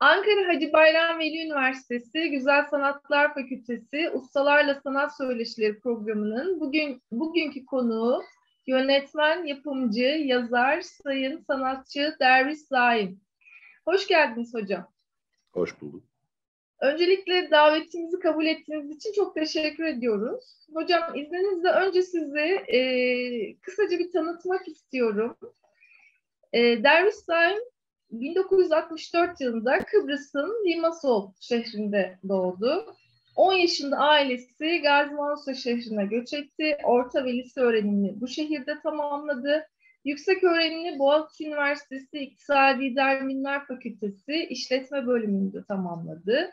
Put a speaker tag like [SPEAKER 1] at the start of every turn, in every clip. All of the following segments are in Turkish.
[SPEAKER 1] Ankara Hacı Bayram Veli Üniversitesi Güzel Sanatlar Fakültesi Ustalarla Sanat Söyleşileri programının bugün bugünkü konuğu yönetmen, yapımcı, yazar, sayın sanatçı Derviş Zaim. Hoş geldiniz hocam.
[SPEAKER 2] Hoş bulduk.
[SPEAKER 1] Öncelikle davetimizi kabul ettiğiniz için çok teşekkür ediyoruz. Hocam izninizle önce sizi e, kısaca bir tanıtmak istiyorum. E, Derviş Zaim 1964 yılında Kıbrıs'ın Limassol şehrinde doğdu. 10 yaşında ailesi Gazi Manisa şehrine göç etti. Orta ve lise öğrenimini bu şehirde tamamladı. Yüksek öğrenimini Boğaziçi Üniversitesi İktisadi Derminler Fakültesi İşletme bölümünde tamamladı.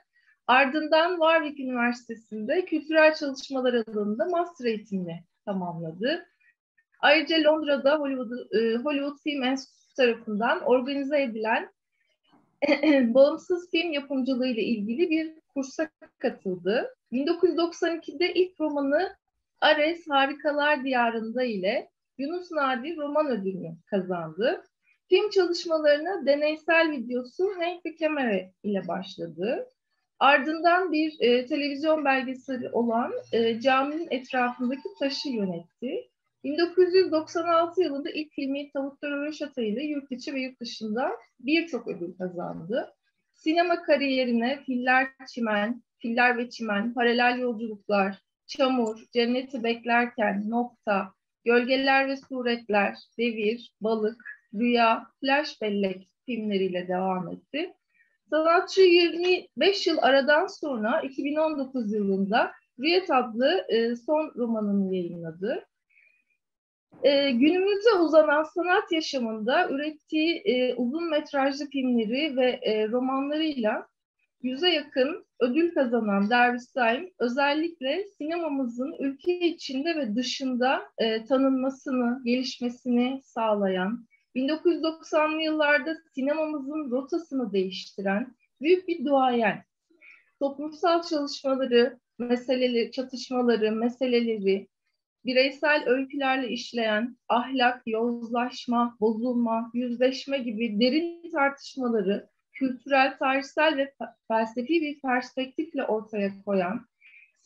[SPEAKER 1] Ardından Warwick Üniversitesi'nde kültürel çalışmalar alanında master eğitimini tamamladı. Ayrıca Londra'da Hollywood, e, Hollywood Film tarafından organize edilen bağımsız film yapımcılığı ile ilgili bir kursa katıldı. 1992'de ilk romanı Ares Harikalar Diyarında ile Yunus Nadi Roman Ödülünü kazandı. Film çalışmalarına deneysel videosu Hank ve Camera ile başladı. Ardından bir e, televizyon belgeseli olan e, caminin etrafındaki taşı yönetti. 1996 yılında ilk filmi Tavuklar Röşata ile yurt içi ve yurt dışında birçok ödül kazandı. Sinema kariyerine Filler Çimen, Filler ve Çimen, Paralel Yolculuklar, Çamur, Cenneti Beklerken, Nokta, Gölgeler ve Suretler, Devir, Balık, Rüya, Flash Bellek filmleriyle devam etti. Sanatçı 25 yıl aradan sonra 2019 yılında Rüyet adlı e, son romanını yayınladı. E, günümüze uzanan sanat yaşamında ürettiği e, uzun metrajlı filmleri ve e, romanlarıyla yüze yakın ödül kazanan Derviş Saim özellikle sinemamızın ülke içinde ve dışında e, tanınmasını, gelişmesini sağlayan, 1990'lı yıllarda sinemamızın rotasını değiştiren büyük bir duayen. Toplumsal çalışmaları, meseleleri, çatışmaları, meseleleri, bireysel öykülerle işleyen ahlak, yozlaşma, bozulma, yüzleşme gibi derin tartışmaları kültürel, tarihsel ve felsefi bir perspektifle ortaya koyan,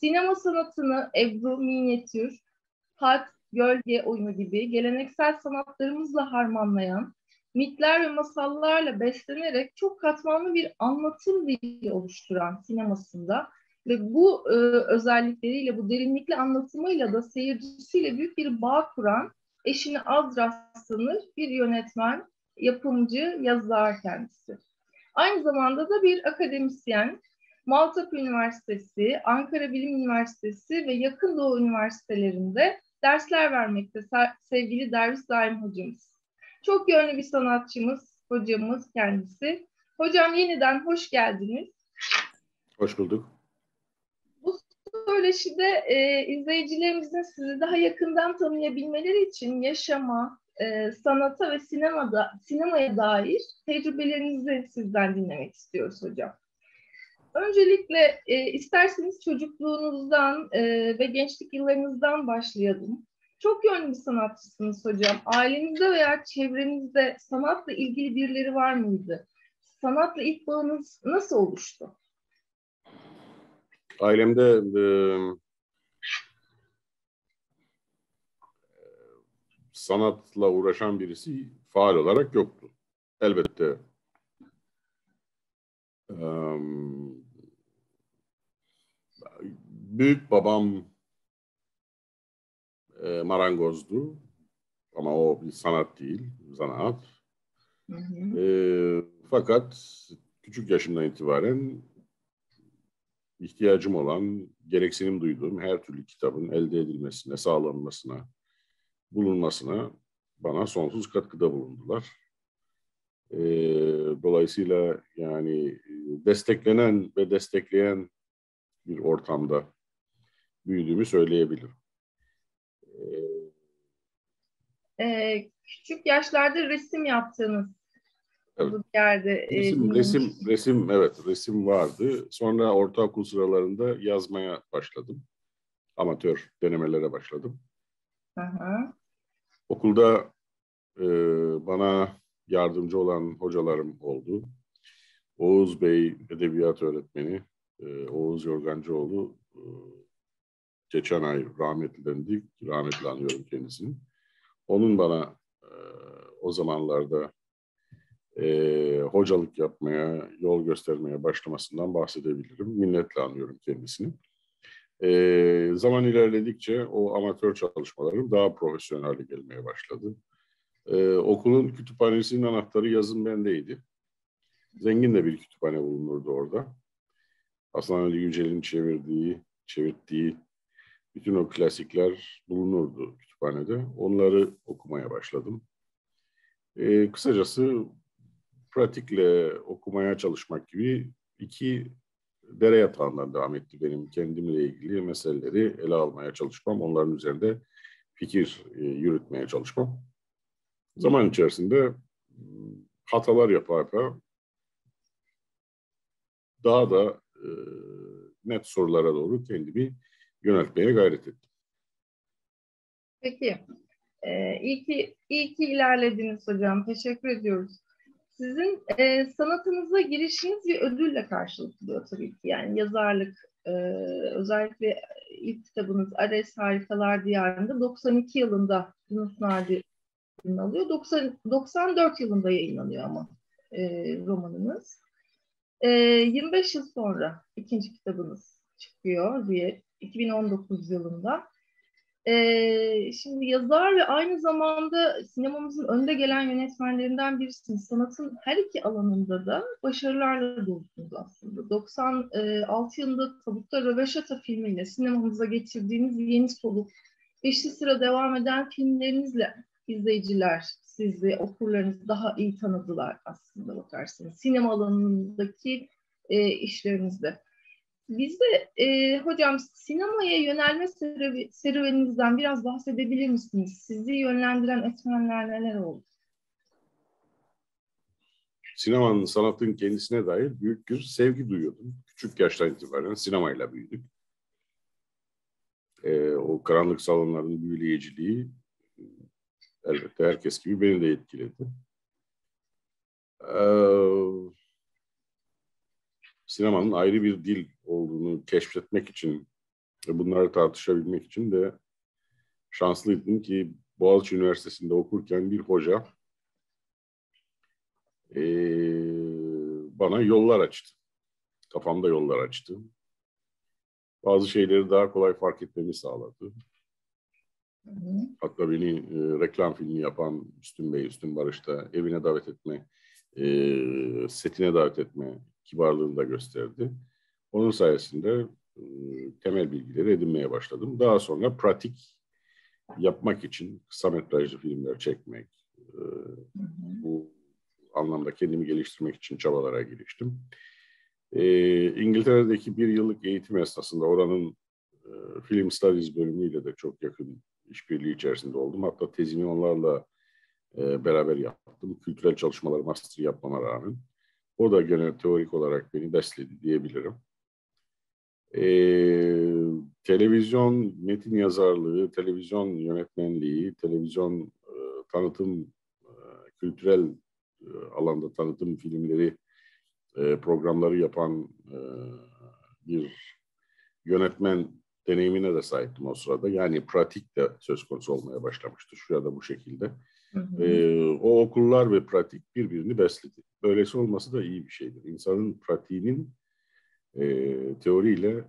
[SPEAKER 1] sinema sanatını ebru, minyatür, hat, gölge oyunu gibi geleneksel sanatlarımızla harmanlayan, mitler ve masallarla beslenerek çok katmanlı bir anlatım dili oluşturan sinemasında ve bu e, özellikleriyle, bu derinlikli anlatımıyla da seyircisiyle büyük bir bağ kuran, eşini az rastlanır bir yönetmen, yapımcı, yazar kendisi. Aynı zamanda da bir akademisyen, Maltepe Üniversitesi, Ankara Bilim Üniversitesi ve Yakın Doğu Üniversitelerinde dersler vermekte sevgili Derviş Daim hocamız. Çok yönlü bir sanatçımız, hocamız kendisi. Hocam yeniden hoş geldiniz.
[SPEAKER 2] Hoş bulduk.
[SPEAKER 1] Söyleşide e, izleyicilerimizin sizi daha yakından tanıyabilmeleri için yaşama, e, sanata ve sinemada sinemaya dair tecrübelerinizi sizden dinlemek istiyoruz hocam. Öncelikle e, isterseniz çocukluğunuzdan e, ve gençlik yıllarınızdan başlayalım. Çok yönlü bir sanatçısınız hocam. Ailenizde veya çevrenizde sanatla ilgili birileri var mıydı? Sanatla ilk bağınız nasıl oluştu?
[SPEAKER 2] Ailemde e, sanatla uğraşan birisi faal olarak yoktu. Elbette büyük babam e, marangozdu ama o bir sanat değil, zanaat. Hı hı. E, fakat küçük yaşımdan itibaren ihtiyacım olan, gereksinim duyduğum her türlü kitabın elde edilmesine, sağlanmasına, bulunmasına bana sonsuz katkıda bulundular. E, dolayısıyla yani desteklenen ve destekleyen bir ortamda büyüdüğümü söyleyebilirim.
[SPEAKER 1] Ee, küçük yaşlarda resim yaptığınız evet. bu yerde.
[SPEAKER 2] Resim, e, resim, resim, evet resim vardı. Sonra ortaokul sıralarında yazmaya başladım. Amatör denemelere başladım. Aha. Okulda e, bana yardımcı olan hocalarım oldu. Oğuz Bey edebiyat öğretmeni e, Oğuz Yorgancıoğlu e, geçen ay rahmetli. Rahmetli anıyorum kendisini. Onun bana e, o zamanlarda e, hocalık yapmaya, yol göstermeye başlamasından bahsedebilirim. Minnetle anıyorum kendisini. E, zaman ilerledikçe o amatör çalışmalarım daha profesyonel hale gelmeye başladı. E, okulun kütüphanesinin anahtarı yazın bendeydi. Zengin de bir kütüphane bulunurdu orada. Aslan Ali Yücel'in çevirdiği, çevirttiği bütün o klasikler bulunurdu kütüphanede. Onları okumaya başladım. E, kısacası pratikle okumaya çalışmak gibi iki dere yatağından devam etti benim kendimle ilgili meseleleri ele almaya çalışmam. Onların üzerinde fikir e, yürütmeye çalışmam. Zaman içerisinde hatalar yapa yapa daha da e, net sorulara doğru kendimi yöneltmeye gayret ettim.
[SPEAKER 1] Peki. Ee, iyi, ki, iyi ki ilerlediniz hocam. Teşekkür ediyoruz. Sizin e, sanatınıza girişiniz bir ödülle karşılanıyor tabii ki. Yani yazarlık, e, özellikle ilk kitabınız Ares Harikalar Diyarı'nda 92 yılında Yunus Nadi alıyor. 90, 94 yılında yayınlanıyor ama e, romanınız. E, 25 yıl sonra ikinci kitabınız çıkıyor diye 2019 yılında. Ee, şimdi yazar ve aynı zamanda sinemamızın önde gelen yönetmenlerinden birisiniz. Sanatın her iki alanında da başarılarla dolusunuz aslında. 96 yılında Tabutta Röveşata filmiyle sinemamıza getirdiğiniz yeni soluk, beşli sıra devam eden filmlerinizle izleyiciler sizi, okurlarınızı daha iyi tanıdılar aslında bakarsınız. Sinema alanındaki e, işlerinizde. Bizde e, hocam sinemaya yönelme serüveninizden biraz bahsedebilir misiniz? Sizi yönlendiren etmenler neler oldu?
[SPEAKER 2] Sinemanın, sanatın kendisine dair büyük bir sevgi duyuyordum. Küçük yaştan itibaren sinemayla büyüdük. E, o karanlık salonların büyüleyiciliği elbette herkes gibi beni de etkiledi. Ee, sinemanın ayrı bir dil olduğunu keşfetmek için ve bunları tartışabilmek için de şanslıydım ki Boğaziçi Üniversitesi'nde okurken bir hoca e, bana yollar açtı. Kafamda yollar açtı. Bazı şeyleri daha kolay fark etmemi sağladı. Hatta beni e, reklam filmi yapan Üstün Bey, Üstün Barış'ta evine davet etme, e, setine davet etme kibarlığını da gösterdi. Onun sayesinde e, temel bilgileri edinmeye başladım. Daha sonra pratik yapmak için kısa metrajlı filmler çekmek, e, bu anlamda kendimi geliştirmek için çabalara giriştim. E, İngiltere'deki bir yıllık eğitim esnasında oranın e, Film Studies bölümüyle de çok yakın işbirliği içerisinde oldum. Hatta tezimi onlarla e, beraber yaptım. Kültürel çalışmaları master yapmama rağmen. O da gene teorik olarak beni besledi diyebilirim. Ee, televizyon metin yazarlığı, televizyon yönetmenliği, televizyon e, tanıtım, e, kültürel e, alanda tanıtım filmleri, e, programları yapan e, bir yönetmen deneyimine de sahiptim o sırada. Yani pratik de söz konusu olmaya başlamıştı. Şurada bu şekilde. Hı hı. E, o okullar ve pratik birbirini besledi. Böylesi olması da iyi bir şeydir. İnsanın pratiğinin e, teoriyle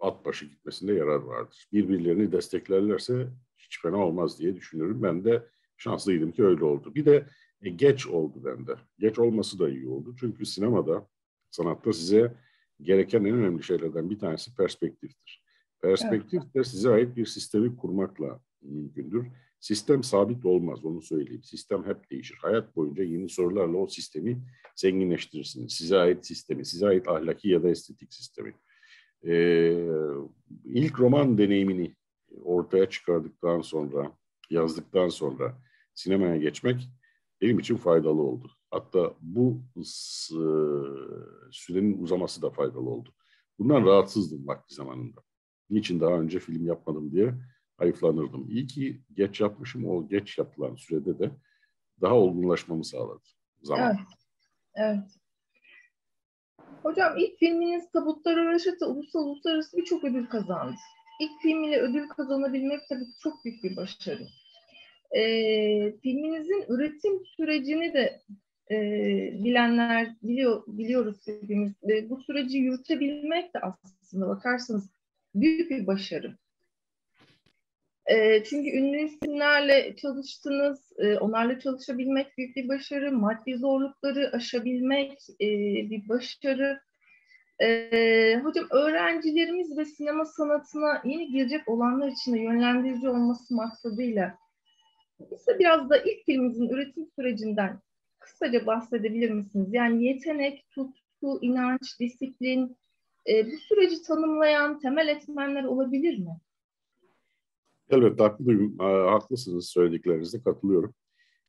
[SPEAKER 2] at başı gitmesinde yarar vardır. Birbirlerini desteklerlerse hiç fena olmaz diye düşünüyorum. Ben de şanslıydım ki öyle oldu. Bir de e, geç oldu bende. Geç olması da iyi oldu. Çünkü sinemada, sanatta size gereken en önemli şeylerden bir tanesi perspektiftir. Perspektif evet. de size ait bir sistemi kurmakla mümkündür. Sistem sabit olmaz, onu söyleyeyim. Sistem hep değişir. Hayat boyunca yeni sorularla o sistemi zenginleştirirsiniz. Size ait sistemi, size ait ahlaki ya da estetik sistemi. Ee, ilk roman deneyimini ortaya çıkardıktan sonra, yazdıktan sonra sinemaya geçmek benim için faydalı oldu. Hatta bu sürenin uzaması da faydalı oldu. Bundan rahatsızdım vakti zamanında. Niçin daha önce film yapmadım diye hayıflanırdım. İyi ki geç yapmışım. O geç yapılan sürede de daha olgunlaşmamı sağladı zaman.
[SPEAKER 1] Evet. evet. Hocam ilk filminiz Tabutlar Araşatı ulusal uluslararası birçok ödül kazandı. İlk filmiyle ödül kazanabilmek tabii çok büyük bir başarı. Ee, filminizin üretim sürecini de e, bilenler biliyor biliyoruz hepimiz. Bu süreci yürütebilmek de aslında bakarsanız büyük bir başarı. E, çünkü ünlü isimlerle çalıştınız, e, onlarla çalışabilmek büyük bir başarı, maddi zorlukları aşabilmek e, bir başarı. E, hocam öğrencilerimiz ve sinema sanatına yeni girecek olanlar için de yönlendirici olması maksadıyla bize biraz da ilk filmimizin üretim sürecinden kısaca bahsedebilir misiniz? Yani yetenek, tutku, inanç, disiplin, e, bu süreci tanımlayan temel etmenler olabilir mi?
[SPEAKER 2] Elbette haklıyım. Haklısınız söylediklerinizde katılıyorum.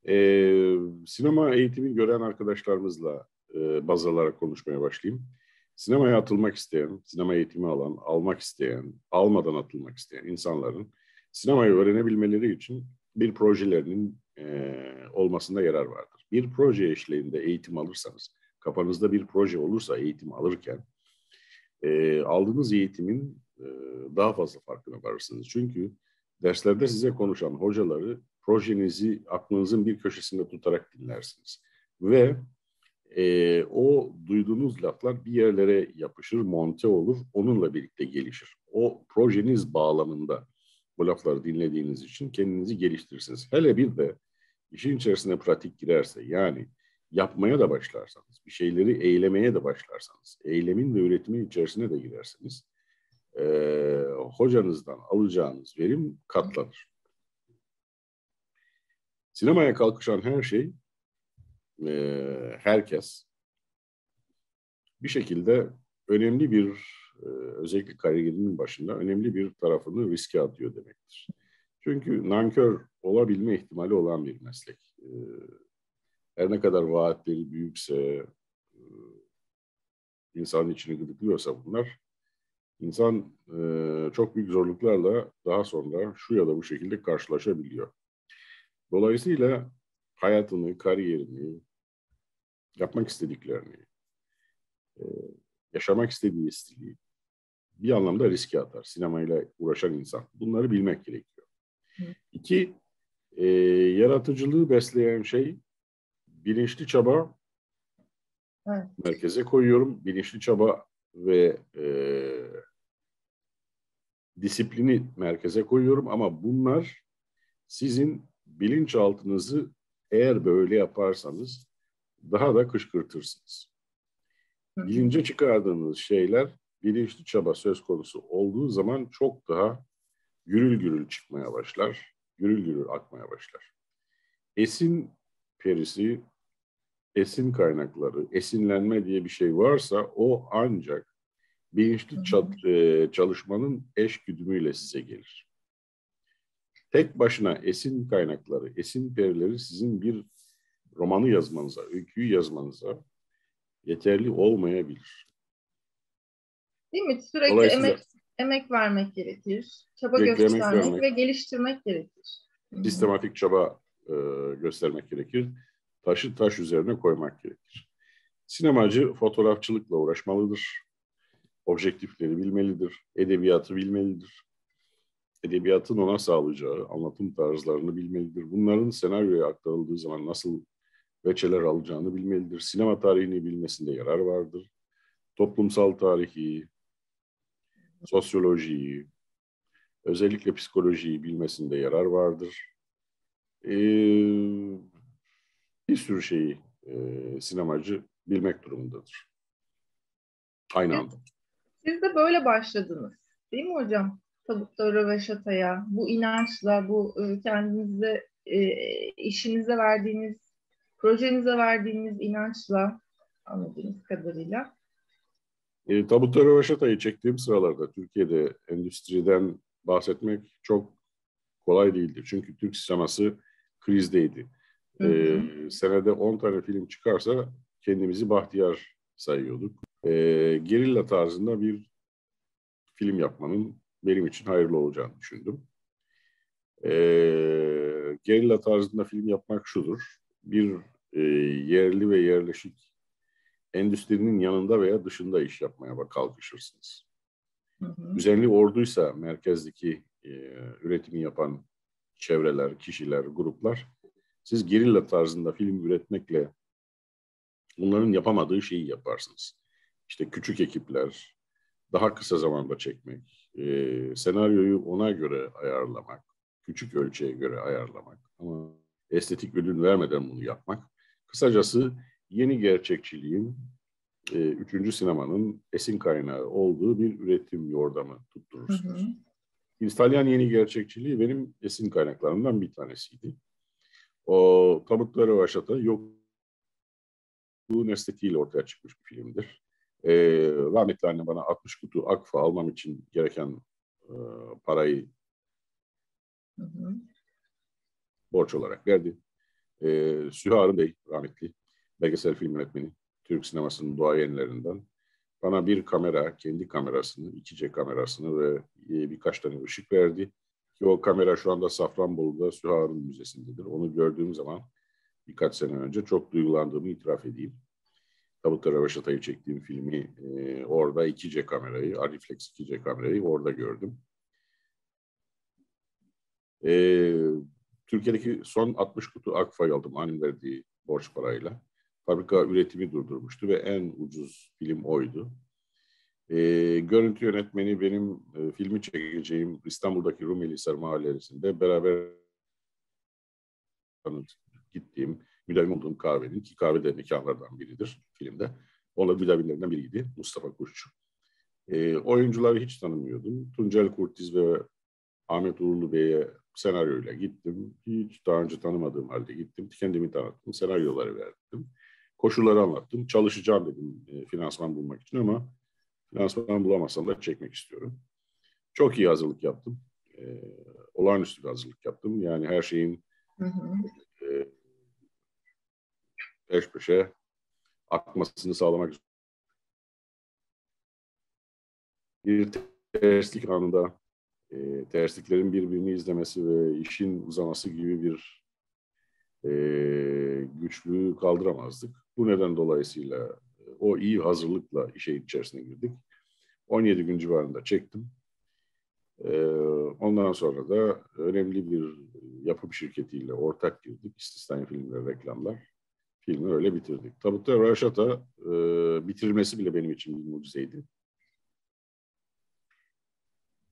[SPEAKER 2] Ee, sinema eğitimi gören arkadaşlarımızla e, baz alarak konuşmaya başlayayım. Sinemaya atılmak isteyen, sinema eğitimi alan, almak isteyen, almadan atılmak isteyen insanların sinemayı öğrenebilmeleri için bir projelerinin e, olmasında yarar vardır. Bir proje eşliğinde eğitim alırsanız, kafanızda bir proje olursa eğitim alırken, e, aldığınız eğitimin e, daha fazla farkına varırsınız. Çünkü derslerde size konuşan hocaları projenizi aklınızın bir köşesinde tutarak dinlersiniz. Ve e, o duyduğunuz laflar bir yerlere yapışır, monte olur, onunla birlikte gelişir. O projeniz bağlamında bu lafları dinlediğiniz için kendinizi geliştirirsiniz. Hele bir de işin içerisine pratik girerse yani yapmaya da başlarsanız, bir şeyleri eylemeye de başlarsanız, eylemin ve üretimin içerisine de girerseniz e, hocanızdan alacağınız verim katlanır. Sinemaya kalkışan her şey, e, herkes bir şekilde önemli bir, e, özellikle kariyerinin başında önemli bir tarafını riske atıyor demektir. Çünkü nankör olabilme ihtimali olan bir meslek. E, her ne kadar vaatleri büyükse, e, insanın içini gıdıklıyorsa bunlar, insan e, çok büyük zorluklarla daha sonra şu ya da bu şekilde karşılaşabiliyor. Dolayısıyla hayatını, kariyerini, yapmak istediklerini, e, yaşamak istediği stili bir anlamda riske atar. Sinemayla uğraşan insan. Bunları bilmek gerekiyor. Hı. İki, e, yaratıcılığı besleyen şey bilinçli çaba evet. merkeze koyuyorum. Bilinçli çaba ve e, disiplini merkeze koyuyorum ama bunlar sizin bilinçaltınızı eğer böyle yaparsanız daha da kışkırtırsınız. Bilince çıkardığınız şeyler bilinçli çaba söz konusu olduğu zaman çok daha gürül gürül çıkmaya başlar, gürül gürül akmaya başlar. Esin perisi, esin kaynakları, esinlenme diye bir şey varsa o ancak bilinçli e, çalışmanın eş güdümüyle size gelir. Tek başına esin kaynakları, esin perileri sizin bir romanı yazmanıza, öyküyü yazmanıza yeterli olmayabilir.
[SPEAKER 1] Değil mi? Sürekli emek, emek vermek gerekir. Çaba göstermek ve geliştirmek gerekir.
[SPEAKER 2] Sistematik çaba e, göstermek gerekir. Taşı taş üzerine koymak gerekir. Sinemacı fotoğrafçılıkla uğraşmalıdır objektifleri bilmelidir, edebiyatı bilmelidir. Edebiyatın ona sağlayacağı anlatım tarzlarını bilmelidir. Bunların senaryoya aktarıldığı zaman nasıl veçeler alacağını bilmelidir. Sinema tarihini bilmesinde yarar vardır. Toplumsal tarihi, sosyolojiyi, özellikle psikolojiyi bilmesinde yarar vardır. Ee, bir sürü şeyi e, sinemacı bilmek durumundadır. Aynı anda.
[SPEAKER 1] Siz de böyle başladınız. Değil mi hocam? Tabutlara ve şataya. Bu inançla, bu e, kendinize, e, işinize verdiğiniz, projenize verdiğiniz inançla anladığınız kadarıyla.
[SPEAKER 2] E, tabutları ve şatayı çektiğim sıralarda Türkiye'de endüstriden bahsetmek çok kolay değildi. Çünkü Türk sineması krizdeydi. Hı hı. E, senede 10 tane film çıkarsa kendimizi bahtiyar sayıyorduk e, gerilla tarzında bir film yapmanın benim için hayırlı olacağını düşündüm. E, gerilla tarzında film yapmak şudur. Bir e, yerli ve yerleşik endüstrinin yanında veya dışında iş yapmaya kalkışırsınız. Hı hı. Düzenli orduysa merkezdeki e, üretimi yapan çevreler, kişiler, gruplar siz gerilla tarzında film üretmekle bunların yapamadığı şeyi yaparsınız. İşte küçük ekipler, daha kısa zamanda çekmek, e, senaryoyu ona göre ayarlamak, küçük ölçüye göre ayarlamak ama estetik ödül vermeden bunu yapmak. Kısacası yeni gerçekçiliğin, e, üçüncü sinemanın esin kaynağı olduğu bir üretim yordamı tutturursunuz. Hı hı. İtalyan yeni gerçekçiliği benim esin kaynaklarımdan bir tanesiydi. O tabutları başlata yok bu estetiğiyle ortaya çıkmış bir filmdir. E, rahmetli annem bana 60 kutu akfa almam için gereken e, parayı hı hı. borç olarak verdi. E, Süha Bey rahmetli belgesel film yönetmeni, Türk sinemasının duayenlerinden bana bir kamera, kendi kamerasını, 2C kamerasını ve e, birkaç tane ışık verdi. Ki o kamera şu anda Safranbolu'da Sühar'ın Müzesi'ndedir. Onu gördüğüm zaman birkaç sene önce çok duygulandığımı itiraf edeyim. Tabutlar Ravaşata'yı çektiğim filmi e, orada 2C kamerayı, Ariflex 2C kamerayı orada gördüm. E, Türkiye'deki son 60 kutu Akfay aldım annem verdiği borç parayla. Fabrika üretimi durdurmuştu ve en ucuz film oydu. E, görüntü yönetmeni benim e, filmi çekeceğim İstanbul'daki Rumeli Hisar beraber gittiğim, müdavim olduğum kahvenin ki kahve de mekanlardan biridir filmde. Onunla müdavimlerinden biriydi Mustafa Kuşçu. E, oyuncuları hiç tanımıyordum. Tuncel Kurtiz ve Ahmet Uğurlu Bey'e senaryoyla gittim. Hiç daha önce tanımadığım halde gittim. Kendimi tanıttım, senaryoları verdim. Koşulları anlattım. Çalışacağım dedim e, finansman bulmak için ama finansman bulamazsam da çekmek istiyorum. Çok iyi hazırlık yaptım. E, olağanüstü bir hazırlık yaptım. Yani her şeyin hı hı. E, peş peşe akmasını sağlamak bir terslik anında e, tersliklerin birbirini izlemesi ve işin uzaması gibi bir e, güçlüğü kaldıramazdık. Bu neden dolayısıyla o iyi hazırlıkla işe içerisine girdik. 17 gün civarında çektim. E, ondan sonra da önemli bir yapım şirketiyle ortak girdik. İstisnai filmler, reklamlar. Filmi öyle bitirdik. Tabutta Raşat'a e, bitirilmesi bile benim için bir mucizeydi.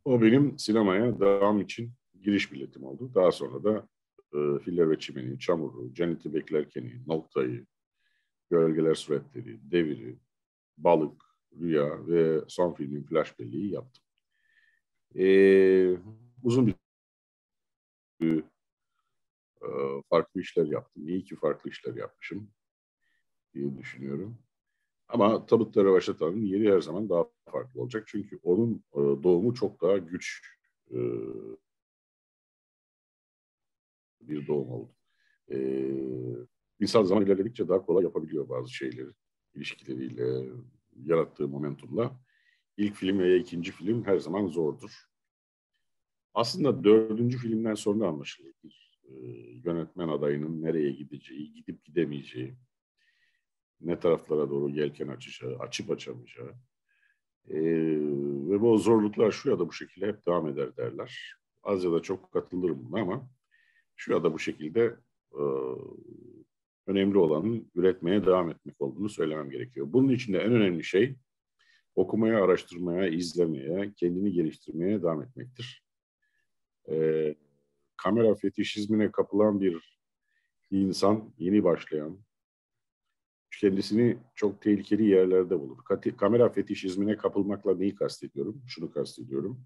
[SPEAKER 2] O benim sinemaya devam için giriş biletim oldu. Daha sonra da e, Filler ve Çimeni, Çamuru, Cenneti Beklerken'i, Noktayı, Gölgeler Suretleri, Deviri, Balık, Rüya ve son filmin Flash Belleği yaptım. Ee, uzun bir e, farklı işler yaptım. İyi ki farklı işler yapmışım diye düşünüyorum. Ama Tabutları Başatan'ın yeri her zaman daha farklı olacak. Çünkü onun e, doğumu çok daha güç e, bir doğum oldu. E, insan zaman ilerledikçe daha kolay yapabiliyor bazı şeyleri. ilişkileriyle, yarattığı momentumla. İlk film veya ikinci film her zaman zordur. Aslında dördüncü filmden sonra anlaşılır e, yönetmen adayının nereye gideceği, gidip gidemeyeceği, ne taraflara doğru yelken açacağı, açıp açamayacağı. E, ve bu zorluklar şu ya da bu şekilde hep devam eder derler. Az ya da çok katılırım buna ama şu ya da bu şekilde e, önemli olanın üretmeye devam etmek olduğunu söylemem gerekiyor. Bunun için de en önemli şey okumaya, araştırmaya, izlemeye, kendini geliştirmeye devam etmektir. E, kamera fetişizmine kapılan bir insan, yeni başlayan, kendisini çok tehlikeli yerlerde bulur. Kamera fetişizmine kapılmakla neyi kastediyorum? Şunu kastediyorum.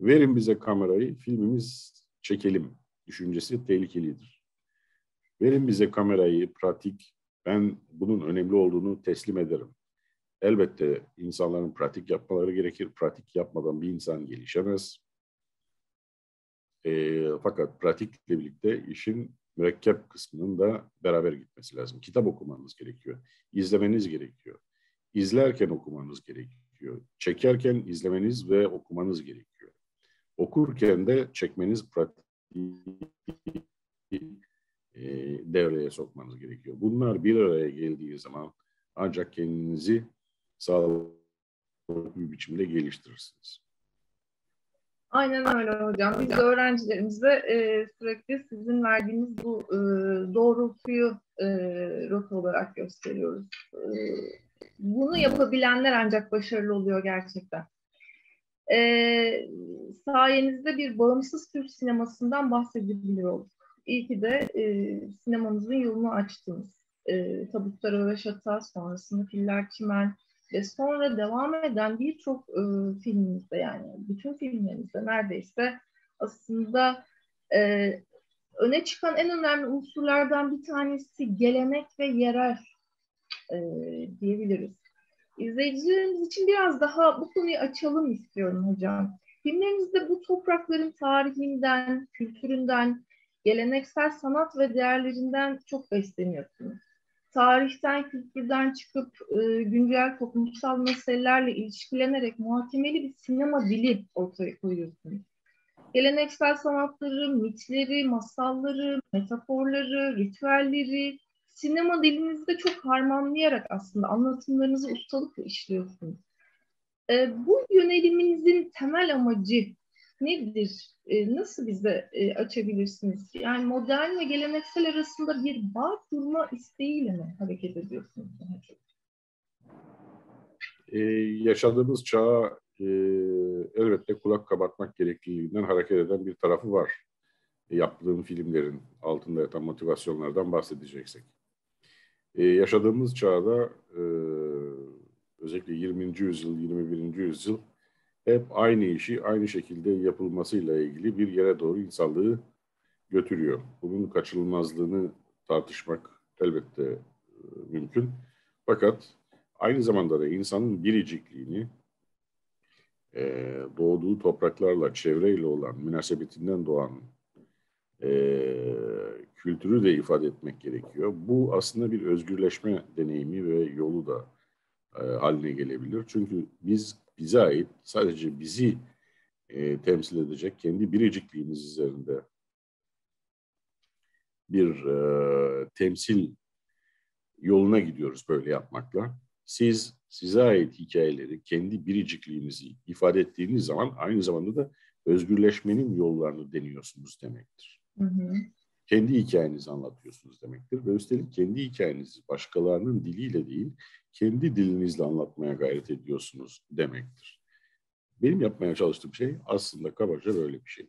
[SPEAKER 2] Verin bize kamerayı, filmimiz çekelim düşüncesi tehlikelidir. Verin bize kamerayı, pratik, ben bunun önemli olduğunu teslim ederim. Elbette insanların pratik yapmaları gerekir. Pratik yapmadan bir insan gelişemez. E, fakat pratikle birlikte işin mürekkep kısmının da beraber gitmesi lazım. Kitap okumanız gerekiyor. İzlemeniz gerekiyor. İzlerken okumanız gerekiyor. Çekerken izlemeniz ve okumanız gerekiyor. Okurken de çekmeniz pratiği e, devreye sokmanız gerekiyor. Bunlar bir araya geldiği zaman ancak kendinizi sağlıklı bir biçimde geliştirirsiniz.
[SPEAKER 1] Aynen öyle hocam. Biz de öğrencilerimize e, sürekli sizin verdiğiniz bu e, doğrultuyu e, rota olarak gösteriyoruz. E, bunu yapabilenler ancak başarılı oluyor gerçekten. E, sayenizde bir bağımsız Türk sinemasından bahsedebilir olduk. İyi ki de e, sinemamızın yolunu açtınız. E, Tabutlar Öveşata, sonrasında Filler Çimen, ve sonra devam eden birçok e, filmimizde yani bütün filmlerimizde neredeyse aslında e, öne çıkan en önemli unsurlardan bir tanesi gelenek ve yerel e, diyebiliriz. İzleyicilerimiz için biraz daha bu konuyu açalım istiyorum hocam. Filmlerinizde bu toprakların tarihinden, kültüründen, geleneksel sanat ve değerlerinden çok besleniyorsunuz tarihten, kültürden çıkıp e, güncel toplumsal meselelerle ilişkilenerek muhakemeli bir sinema dili ortaya koyuyorsunuz. Geleneksel sanatları, mitleri, masalları, metaforları, ritüelleri sinema dilinizde çok harmanlayarak aslında anlatımlarınızı ustalıkla işliyorsunuz. E, bu yöneliminizin temel amacı nedir? E, nasıl bize e, açabilirsiniz? Yani modern ve geleneksel arasında bir bağ kurma isteğiyle mi hareket ediyorsunuz daha çok?
[SPEAKER 2] Ee, yaşadığımız çağa e, elbette kulak kabartmak gerekliliğinden hareket eden bir tarafı var. E, yaptığım filmlerin altında yatan motivasyonlardan bahsedeceksek. E, yaşadığımız çağda e, özellikle 20. yüzyıl, 21. yüzyıl hep aynı işi aynı şekilde yapılmasıyla ilgili bir yere doğru insanlığı götürüyor. Bunun kaçınılmazlığını tartışmak elbette e, mümkün. Fakat aynı zamanda da insanın biricikliğini e, doğduğu topraklarla, çevreyle olan münasebetinden doğan e, kültürü de ifade etmek gerekiyor. Bu aslında bir özgürleşme deneyimi ve yolu da haline gelebilir. Çünkü biz bize ait sadece bizi e, temsil edecek kendi biricikliğimiz üzerinde bir e, temsil yoluna gidiyoruz böyle yapmakla. Siz size ait hikayeleri, kendi biricikliğinizi ifade ettiğiniz zaman aynı zamanda da özgürleşmenin yollarını deniyorsunuz demektir. Hı hı. Kendi hikayenizi anlatıyorsunuz demektir ve üstelik kendi hikayenizi başkalarının diliyle değil, kendi dilinizle anlatmaya gayret ediyorsunuz demektir. Benim yapmaya çalıştığım şey aslında kabaca böyle bir şey.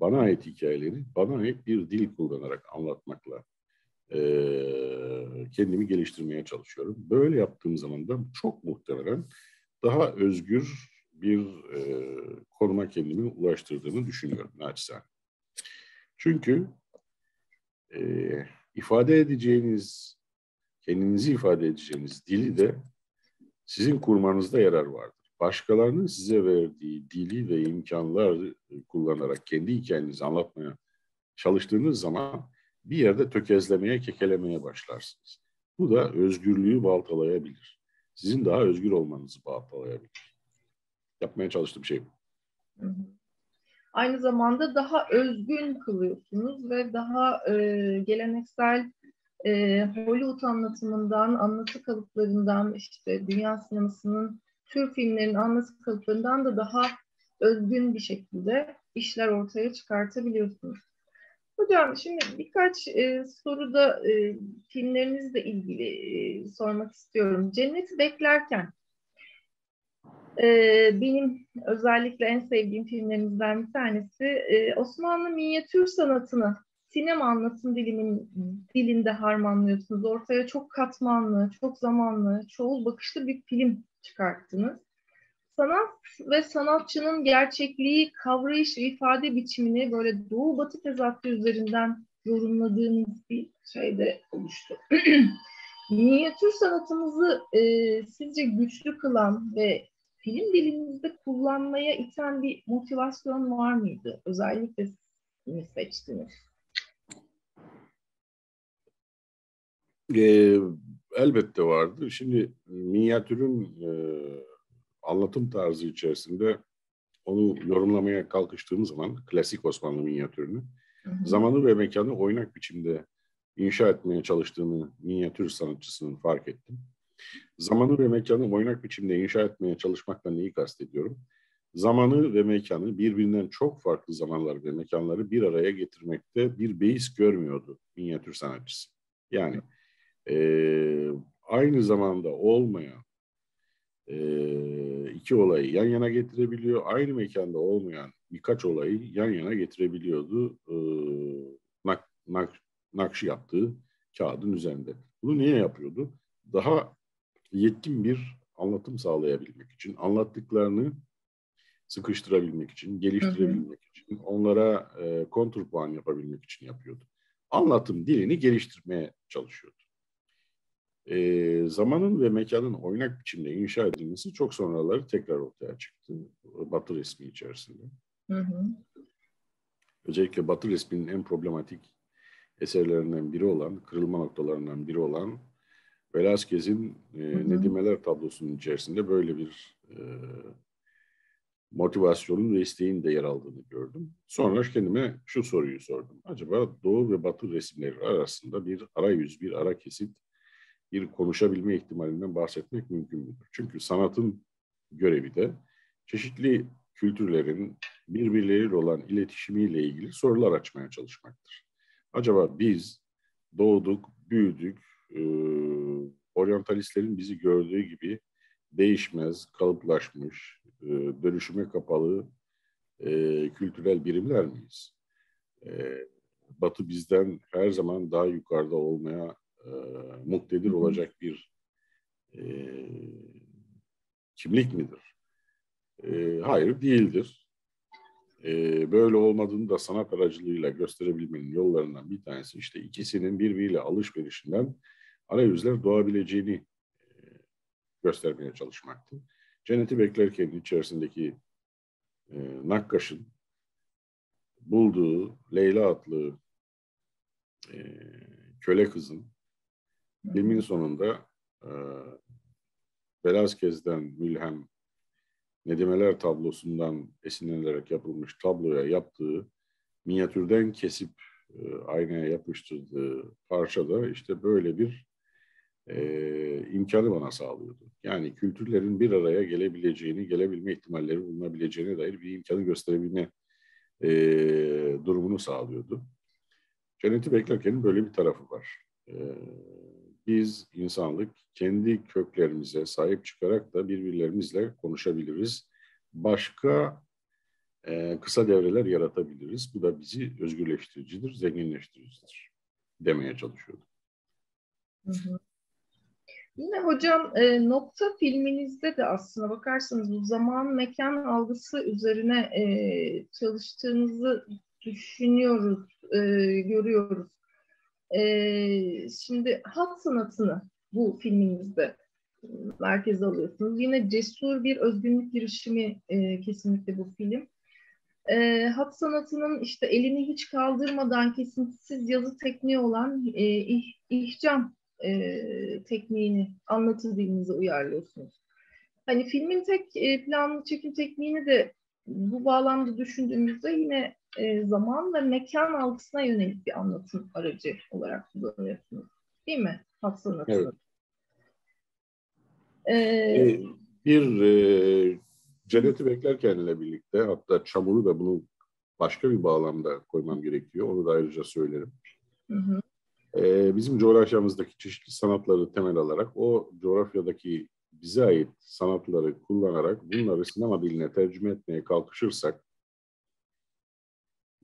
[SPEAKER 2] Bana ait hikayeleri bana ait bir dil kullanarak anlatmakla e, kendimi geliştirmeye çalışıyorum. Böyle yaptığım zaman da çok muhtemelen daha özgür bir e, konuma kendimi ulaştırdığını düşünüyorum naçizane. Çünkü e, ifade edeceğiniz kendinizi ifade edeceğiniz dili de sizin kurmanızda yarar vardır. Başkalarının size verdiği dili ve imkanlar kullanarak kendi hikayenizi anlatmaya çalıştığınız zaman bir yerde tökezlemeye, kekelemeye başlarsınız. Bu da özgürlüğü baltalayabilir. Sizin daha özgür olmanızı baltalayabilir. Yapmaya çalıştığım şey bu.
[SPEAKER 1] Aynı zamanda daha özgün kılıyorsunuz ve daha e, geleneksel e, Hollywood anlatımından, anlatı kalıplarından, işte dünya sinemasının, tür filmlerin anlatı kalıplarından da daha özgün bir şekilde işler ortaya çıkartabiliyorsunuz. Hocam şimdi birkaç e, soru da e, filmlerinizle ilgili e, sormak istiyorum. Cenneti beklerken e, benim özellikle en sevdiğim filmlerimizden bir tanesi e, Osmanlı minyatür sanatını sinema anlatım dilimin dilinde harmanlıyorsunuz. Ortaya çok katmanlı, çok zamanlı, çoğul bakışlı bir film çıkarttınız. Sanat ve sanatçının gerçekliği, kavrayış ve ifade biçimini böyle doğu batı tezatı üzerinden yorumladığınız bir şeyde oluştu. Minyatür sanatımızı e, sizce güçlü kılan ve film dilinizde kullanmaya iten bir motivasyon var mıydı? Özellikle mi seçtiniz?
[SPEAKER 2] E, elbette vardı. Şimdi minyatürün e, anlatım tarzı içerisinde onu yorumlamaya kalkıştığım zaman klasik Osmanlı minyatürünü hı hı. zamanı ve mekanı oynak biçimde inşa etmeye çalıştığını minyatür sanatçısının fark ettim. Zamanı ve mekanı oynak biçimde inşa etmeye çalışmaktan neyi kastediyorum? Zamanı ve mekanı birbirinden çok farklı zamanlar ve mekanları bir araya getirmekte bir beis görmüyordu minyatür sanatçısı. Yani e, aynı zamanda olmayan e, iki olayı yan yana getirebiliyor. Aynı mekanda olmayan birkaç olayı yan yana getirebiliyordu e, nak, nak, nakşı yaptığı kağıdın üzerinde. Bunu niye yapıyordu? Daha yetkin bir anlatım sağlayabilmek için, anlattıklarını sıkıştırabilmek için, geliştirebilmek hı hı. için, onlara e, kontur puan yapabilmek için yapıyordu. Anlatım dilini geliştirmeye çalışıyordu. E, zamanın ve mekanın oynak biçimde inşa edilmesi çok sonraları tekrar ortaya çıktı. Batı resmi içerisinde. Hı hı. Özellikle Batı resminin en problematik eserlerinden biri olan, kırılma noktalarından biri olan Velázquez'in e, Nedimeler tablosunun içerisinde böyle bir e, motivasyonun ve isteğin de yer aldığını gördüm. Sonra kendime şu soruyu sordum. Acaba Doğu ve Batı resimleri arasında bir arayüz, bir ara kesit, bir konuşabilme ihtimalinden bahsetmek mümkün müdür? Çünkü sanatın görevi de çeşitli kültürlerin birbirleriyle olan iletişimiyle ilgili sorular açmaya çalışmaktır. Acaba biz doğduk, büyüdük, e, oryantalistlerin bizi gördüğü gibi değişmez, kalıplaşmış, e, dönüşüme kapalı e, kültürel birimler miyiz? E, Batı bizden her zaman daha yukarıda olmaya e, muktedir olacak bir e, kimlik midir? E, hayır değildir. E, böyle olmadığını da sanat aracılığıyla gösterebilmenin yollarından bir tanesi işte ikisinin birbiriyle alışverişinden arayüzler doğabileceğini e, göstermeye çalışmaktı. Cenneti beklerken içerisindeki e, Nakkaş'ın bulduğu Leyla adlı e, köle kızın filmin sonunda e, Velázquez'den mülhem Nedimeler tablosundan esinlenerek yapılmış tabloya yaptığı minyatürden kesip e, aynaya yapıştırdığı parçada işte böyle bir e, imkanı bana sağlıyordu. Yani kültürlerin bir araya gelebileceğini, gelebilme ihtimalleri bulunabileceğine dair bir imkanı gösterebilme e, durumunu sağlıyordu. Cenneti beklerken böyle bir tarafı var. E, biz insanlık kendi köklerimize sahip çıkarak da birbirlerimizle konuşabiliriz. Başka e, kısa devreler yaratabiliriz. Bu da bizi özgürleştiricidir, zenginleştiricidir demeye çalışıyordum. Hı hı.
[SPEAKER 1] Yine hocam e, nokta filminizde de aslına bakarsanız bu zaman mekan algısı üzerine e, çalıştığınızı düşünüyoruz, e, görüyoruz. E, şimdi hat sanatını bu filminizde merkeze alıyorsunuz. Yine cesur bir özgünlük girişimi e, kesinlikle bu film. E, hat sanatının işte elini hiç kaldırmadan kesintisiz yazı tekniği olan e, ih, ihcam e, tekniğini anlatı dilinize uyarlıyorsunuz. Hani filmin tek e, planlı çekim tekniğini de bu bağlamda düşündüğümüzde yine e, zaman ve mekan algısına yönelik bir anlatım aracı olarak kullanıyorsunuz. Değil mi? Sanatını. Evet.
[SPEAKER 2] Ee, bir e, cenneti beklerkenle birlikte hatta çamuru da bunu başka bir bağlamda koymam gerekiyor. Onu da ayrıca söylerim. Hı hı e, bizim coğrafyamızdaki çeşitli sanatları temel alarak o coğrafyadaki bize ait sanatları kullanarak bunları sinema diline tercüme etmeye kalkışırsak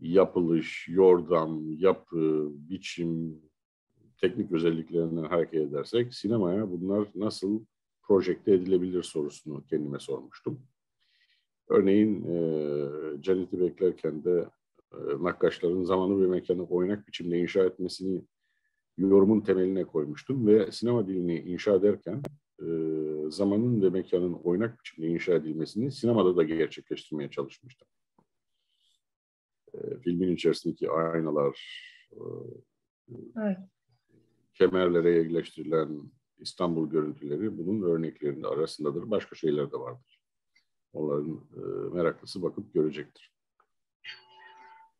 [SPEAKER 2] yapılış, yordam, yapı, biçim, teknik özelliklerinden hareket edersek sinemaya bunlar nasıl projekte edilebilir sorusunu kendime sormuştum. Örneğin e, Cennet'i beklerken de e, nakkaşların zamanı ve mekanı oynak biçimde inşa etmesini yorumun temeline koymuştum ve sinema dilini inşa ederken e, zamanın ve mekanın oynak biçimde inşa edilmesini sinemada da gerçekleştirmeye çalışmıştım. E, filmin içerisindeki aynalar, e, evet. kemerlere yerleştirilen İstanbul görüntüleri bunun örneklerinde arasındadır. Başka şeyler de vardır. Onların e, meraklısı bakıp görecektir.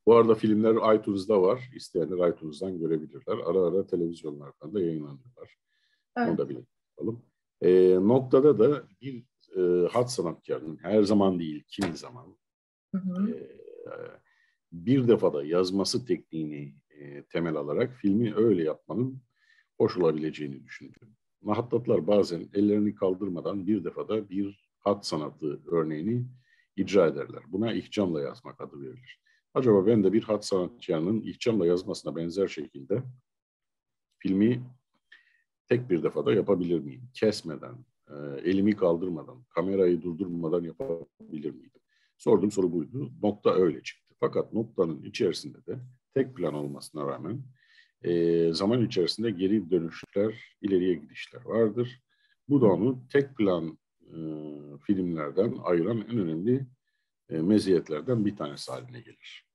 [SPEAKER 2] Bu arada filmler iTunes'da var. İsteyenler iTunes'dan görebilirler. Ara ara televizyonlardan da yayınlanıyorlar. Evet. Onu da bilelim. E, noktada da bir e, hat sanatkarının her zaman değil, kimi zaman hı hı. E, bir defada yazması tekniğini e, temel alarak filmi öyle yapmanın hoş olabileceğini düşündüm. Mahattatlar bazen ellerini kaldırmadan bir defada bir hat sanatı örneğini icra ederler. Buna ihcamla yazmak adı verilir. Acaba ben de bir hat sanatçının ihcamla yazmasına benzer şekilde filmi tek bir defada yapabilir miyim? Kesmeden, e, elimi kaldırmadan, kamerayı durdurmadan yapabilir miydim? Sorduğum soru buydu. Nokta öyle çıktı. Fakat noktanın içerisinde de tek plan olmasına rağmen e, zaman içerisinde geri dönüşler, ileriye gidişler vardır. Bu da onu tek plan e, filmlerden ayıran en önemli e, meziyetlerden bir tanesi haline gelir.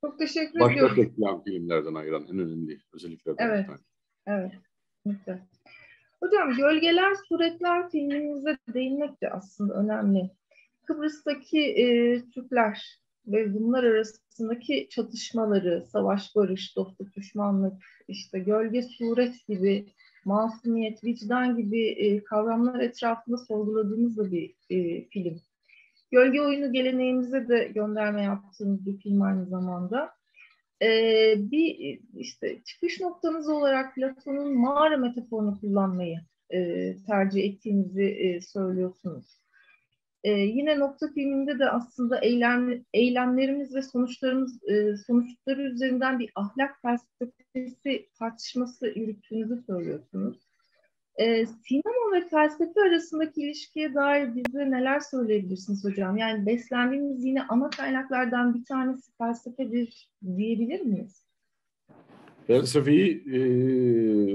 [SPEAKER 1] Çok teşekkür
[SPEAKER 2] Başka
[SPEAKER 1] ediyorum.
[SPEAKER 2] Başka tek plan filmlerden ayıran en önemli özelliklerden
[SPEAKER 1] evet.
[SPEAKER 2] bir tanesi.
[SPEAKER 1] Evet, evet. Hocam Gölgeler Suretler filmimize değinmek de aslında önemli. Kıbrıs'taki e, Türkler ve bunlar arasındaki çatışmaları, savaş, barış, dostluk, düşmanlık, işte gölge, suret gibi, masumiyet, vicdan gibi e, kavramlar etrafında sorguladığımız da bir e, film. Gölge oyunu geleneğimize de gönderme yaptığımız bir film aynı zamanda. E, bir işte çıkış noktanız olarak Platon'un mağara metaforunu kullanmayı e, tercih ettiğinizi e, söylüyorsunuz. E, yine nokta filminde de aslında eylem, eylemlerimiz ve sonuçlarımız e, sonuçları üzerinden bir ahlak felsefesi tartışması yürüttüğünüzü söylüyorsunuz. E, sinema ve felsefe arasındaki ilişkiye dair bize neler söyleyebilirsiniz hocam? Yani beslendiğimiz yine ana kaynaklardan bir tanesi felsefedir diyebilir miyiz?
[SPEAKER 2] Felsefeyi, e,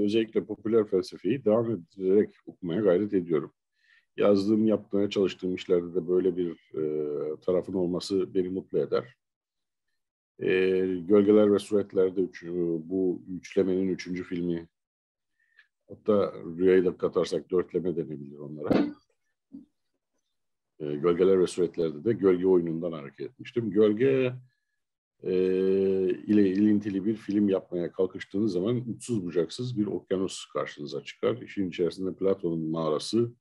[SPEAKER 2] özellikle popüler felsefeyi devam ederek okumaya gayret ediyorum yazdığım, yapmaya çalıştığım işlerde de böyle bir e, tarafın olması beni mutlu eder. E, Gölgeler ve Suretler'de üç, bu üçlemenin üçüncü filmi, hatta Rüya'yı da katarsak dörtleme denebilir onlara. E, Gölgeler ve Suretler'de de gölge oyunundan hareket etmiştim. Gölge e, ile ilintili bir film yapmaya kalkıştığınız zaman uçsuz bucaksız bir okyanus karşınıza çıkar. İşin içerisinde Platon'un mağarası,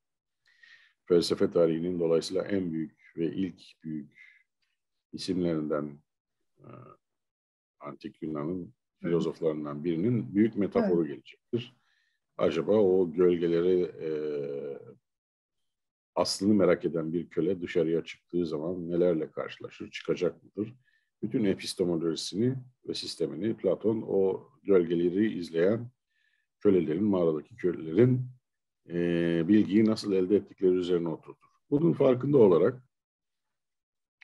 [SPEAKER 2] felsefe tarihinin dolayısıyla en büyük ve ilk büyük isimlerinden e, Antik Yunan'ın filozoflarından birinin büyük metaforu evet. gelecektir. Acaba o gölgeleri e, aslını merak eden bir köle dışarıya çıktığı zaman nelerle karşılaşır, çıkacak mıdır? Bütün epistemolojisini ve sistemini Platon o gölgeleri izleyen kölelerin, mağaradaki kölelerin e, bilgiyi nasıl elde ettikleri üzerine oturtur. Bunun farkında olarak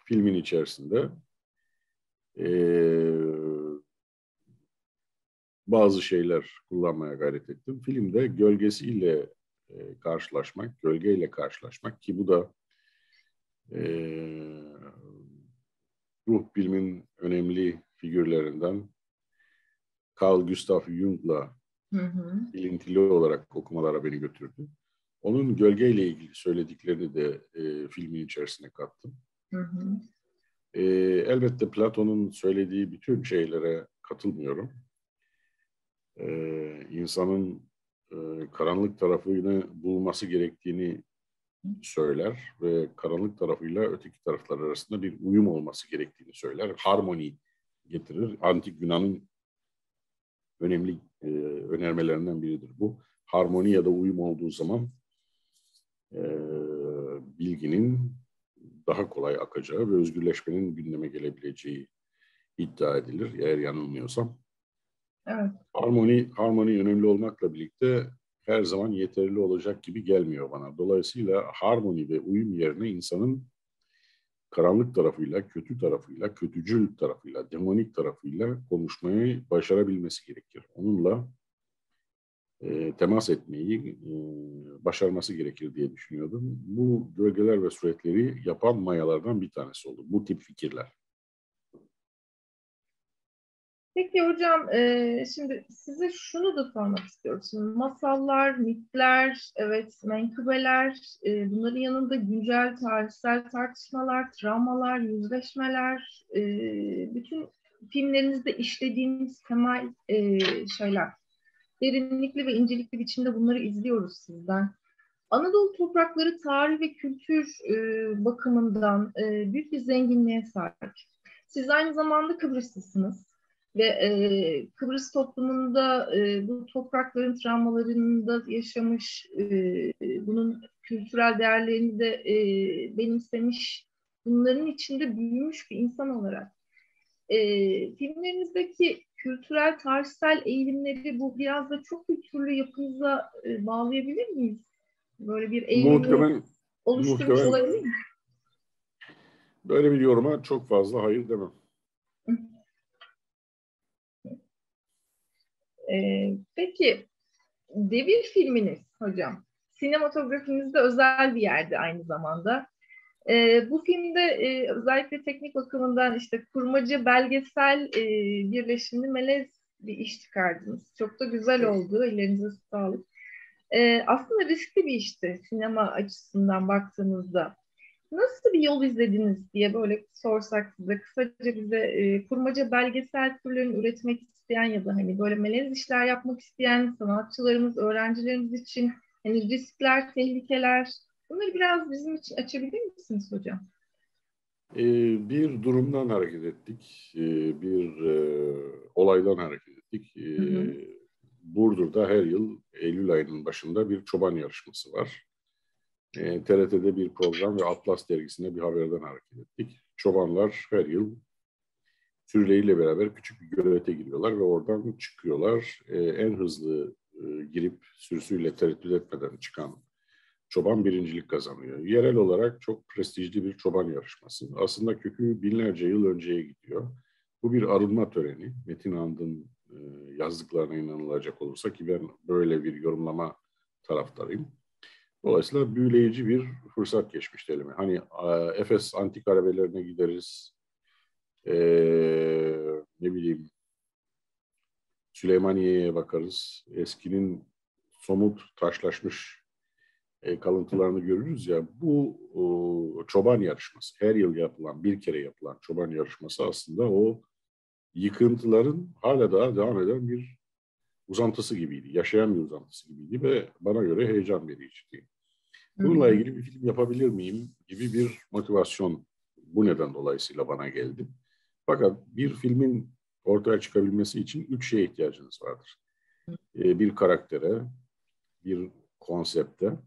[SPEAKER 2] filmin içerisinde e, bazı şeyler kullanmaya gayret ettim. Filmde gölgesiyle e, karşılaşmak, gölgeyle karşılaşmak ki bu da e, ruh bilimin önemli figürlerinden Carl Gustav Jung'la ilintili olarak okumalara beni götürdü. Onun gölgeyle ilgili söylediklerini de e, filmin içerisine kattım. Hı hı. E, elbette Platon'un söylediği bütün şeylere katılmıyorum. E, insanın e, karanlık tarafını bulması gerektiğini söyler ve karanlık tarafıyla öteki taraflar arasında bir uyum olması gerektiğini söyler. Harmoni getirir. Antik Yunan'ın önemli e, önermelerinden biridir bu. Harmoni ya da uyum olduğu zaman e, bilginin daha kolay akacağı ve özgürleşmenin gündeme gelebileceği iddia edilir eğer yanılmıyorsam. Evet. Harmoni, harmoni önemli olmakla birlikte her zaman yeterli olacak gibi gelmiyor bana. Dolayısıyla harmoni ve uyum yerine insanın karanlık tarafıyla, kötü tarafıyla, kötücül tarafıyla, demonik tarafıyla konuşmayı başarabilmesi gerekir. Onunla e, temas etmeyi e, başarması gerekir diye düşünüyordum. Bu gölgeler ve suretleri yapan mayalardan bir tanesi oldu. Bu tip fikirler.
[SPEAKER 1] Peki hocam, e, şimdi size şunu da sormak istiyorum. Şimdi masallar, mitler, evet menkıbeler, e, bunların yanında güncel tarihsel tartışmalar, travmalar, yüzleşmeler, e, bütün filmlerinizde işlediğiniz temel e, şeyler. derinlikli ve incelikli biçimde bunları izliyoruz sizden. Anadolu toprakları tarih ve kültür e, bakımından e, büyük bir zenginliğe sahip. Siz aynı zamanda Kıbrıslısınız ve e, Kıbrıs toplumunda e, bu toprakların travmalarında yaşamış, e, bunun kültürel değerlerini de e, benimsemiş, bunların içinde büyümüş bir insan olarak e, filmlerinizdeki kültürel, tarihsel eğilimleri bu biraz da çok kültürlü yapınıza e, bağlayabilir miyiz? Böyle bir eğilim muhtemelen, oluşturmuş muhtemelen, olabilir mi?
[SPEAKER 2] Böyle bir yoruma çok fazla hayır demem.
[SPEAKER 1] Ee, peki devir filminiz hocam sinematografinizde özel bir yerde aynı zamanda. Ee, bu filmde e, özellikle teknik bakımından işte kurmacı belgesel e, birleşimli melez bir iş çıkardınız. Çok da güzel oldu. Ellerinize sağlık. Ee, aslında riskli bir işti sinema açısından baktığınızda. Nasıl bir yol izlediniz diye böyle sorsak size kısaca bize e, kurmaca belgesel türlerini üretmek isteyen ya da hani böyle melez işler yapmak isteyen sanatçılarımız, öğrencilerimiz için hani riskler, tehlikeler bunları biraz bizim için açabilir misiniz hocam?
[SPEAKER 2] Ee, bir durumdan hareket ettik, ee, bir e, olaydan hareket ettik. Ee, hı hı. Burdur'da her yıl Eylül ayının başında bir çoban yarışması var. E, TRT'de bir program ve Atlas dergisinde bir haberden hareket ettik. Çobanlar her yıl sürüleriyle beraber küçük bir gölete giriyorlar ve oradan çıkıyorlar. E, en hızlı e, girip sürüsüyle tereddüt etmeden çıkan çoban birincilik kazanıyor. Yerel olarak çok prestijli bir çoban yarışması. Aslında kökü binlerce yıl önceye gidiyor. Bu bir arınma töreni. Metin And'ın e, yazdıklarına inanılacak olursa ki ben böyle bir yorumlama taraftarıyım. Dolayısıyla büyüleyici bir fırsat geçmişti elime. Hani e, Efes antik arabelerine gideriz. Ee, ne bileyim Süleymaniye'ye bakarız. Eskinin somut taşlaşmış e, kalıntılarını görürüz ya. Bu o, çoban yarışması, her yıl yapılan, bir kere yapılan çoban yarışması aslında o yıkıntıların hala daha devam eden bir uzantısı gibiydi. Yaşayan bir uzantısı gibiydi ve bana göre heyecan vericiydi. Bununla ilgili bir film yapabilir miyim gibi bir motivasyon bu neden dolayısıyla bana geldi. Fakat bir filmin ortaya çıkabilmesi için üç şeye ihtiyacınız vardır. Ee, bir karaktere, bir konsepte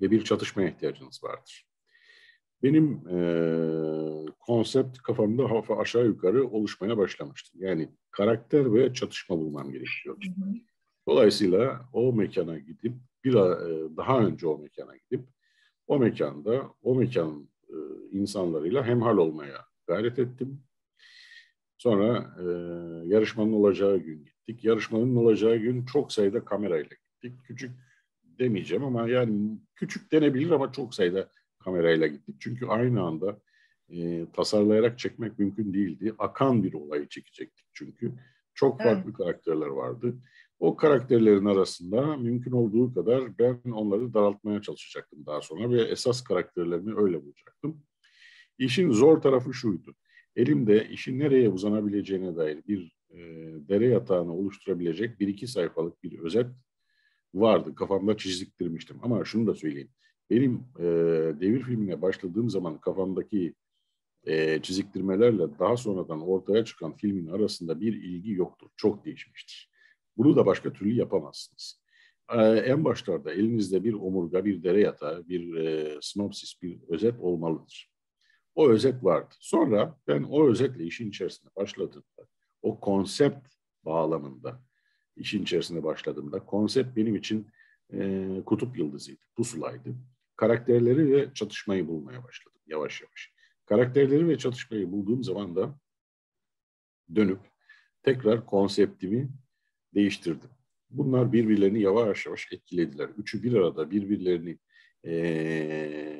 [SPEAKER 2] ve bir çatışmaya ihtiyacınız vardır. Benim e, konsept kafamda hafif aşağı yukarı oluşmaya başlamıştı. Yani karakter ve çatışma bulmam gerekiyordu. Dolayısıyla o mekana gidip bir e, daha önce o mekana gidip o mekanda o mekanın e, insanlarıyla hemhal olmaya gayret ettim. Sonra e, yarışmanın olacağı gün gittik. Yarışmanın olacağı gün çok sayıda kamerayla gittik. Küçük demeyeceğim ama yani küçük denebilir ama çok sayıda kamerayla gittik. Çünkü aynı anda e, tasarlayarak çekmek mümkün değildi. Akan bir olayı çekecektik çünkü. Çok farklı evet. karakterler vardı. O karakterlerin arasında mümkün olduğu kadar ben onları daraltmaya çalışacaktım daha sonra ve esas karakterlerimi öyle bulacaktım. İşin zor tarafı şuydu. Elimde işin nereye uzanabileceğine dair bir e, dere yatağını oluşturabilecek bir iki sayfalık bir özet vardı. Kafamda çizdiktirmiştim. Ama şunu da söyleyeyim. Benim e, devir filmine başladığım zaman kafamdaki e, çiziktirmelerle daha sonradan ortaya çıkan filmin arasında bir ilgi yoktur. Çok değişmiştir. Bunu da başka türlü yapamazsınız. Ee, en başlarda elinizde bir omurga, bir dere yatağı, bir e, sinopsis, bir özet olmalıdır. O özet vardı. Sonra ben o özetle işin içerisine başladığımda, o konsept bağlamında işin içerisine başladığımda, konsept benim için e, kutup yıldızıydı, pusulaydı. Karakterleri ve çatışmayı bulmaya başladım yavaş yavaş. Karakterleri ve çatışmayı bulduğum zaman da dönüp tekrar konseptimi değiştirdim. Bunlar birbirlerini yavaş yavaş etkilediler. Üçü bir arada birbirlerini e,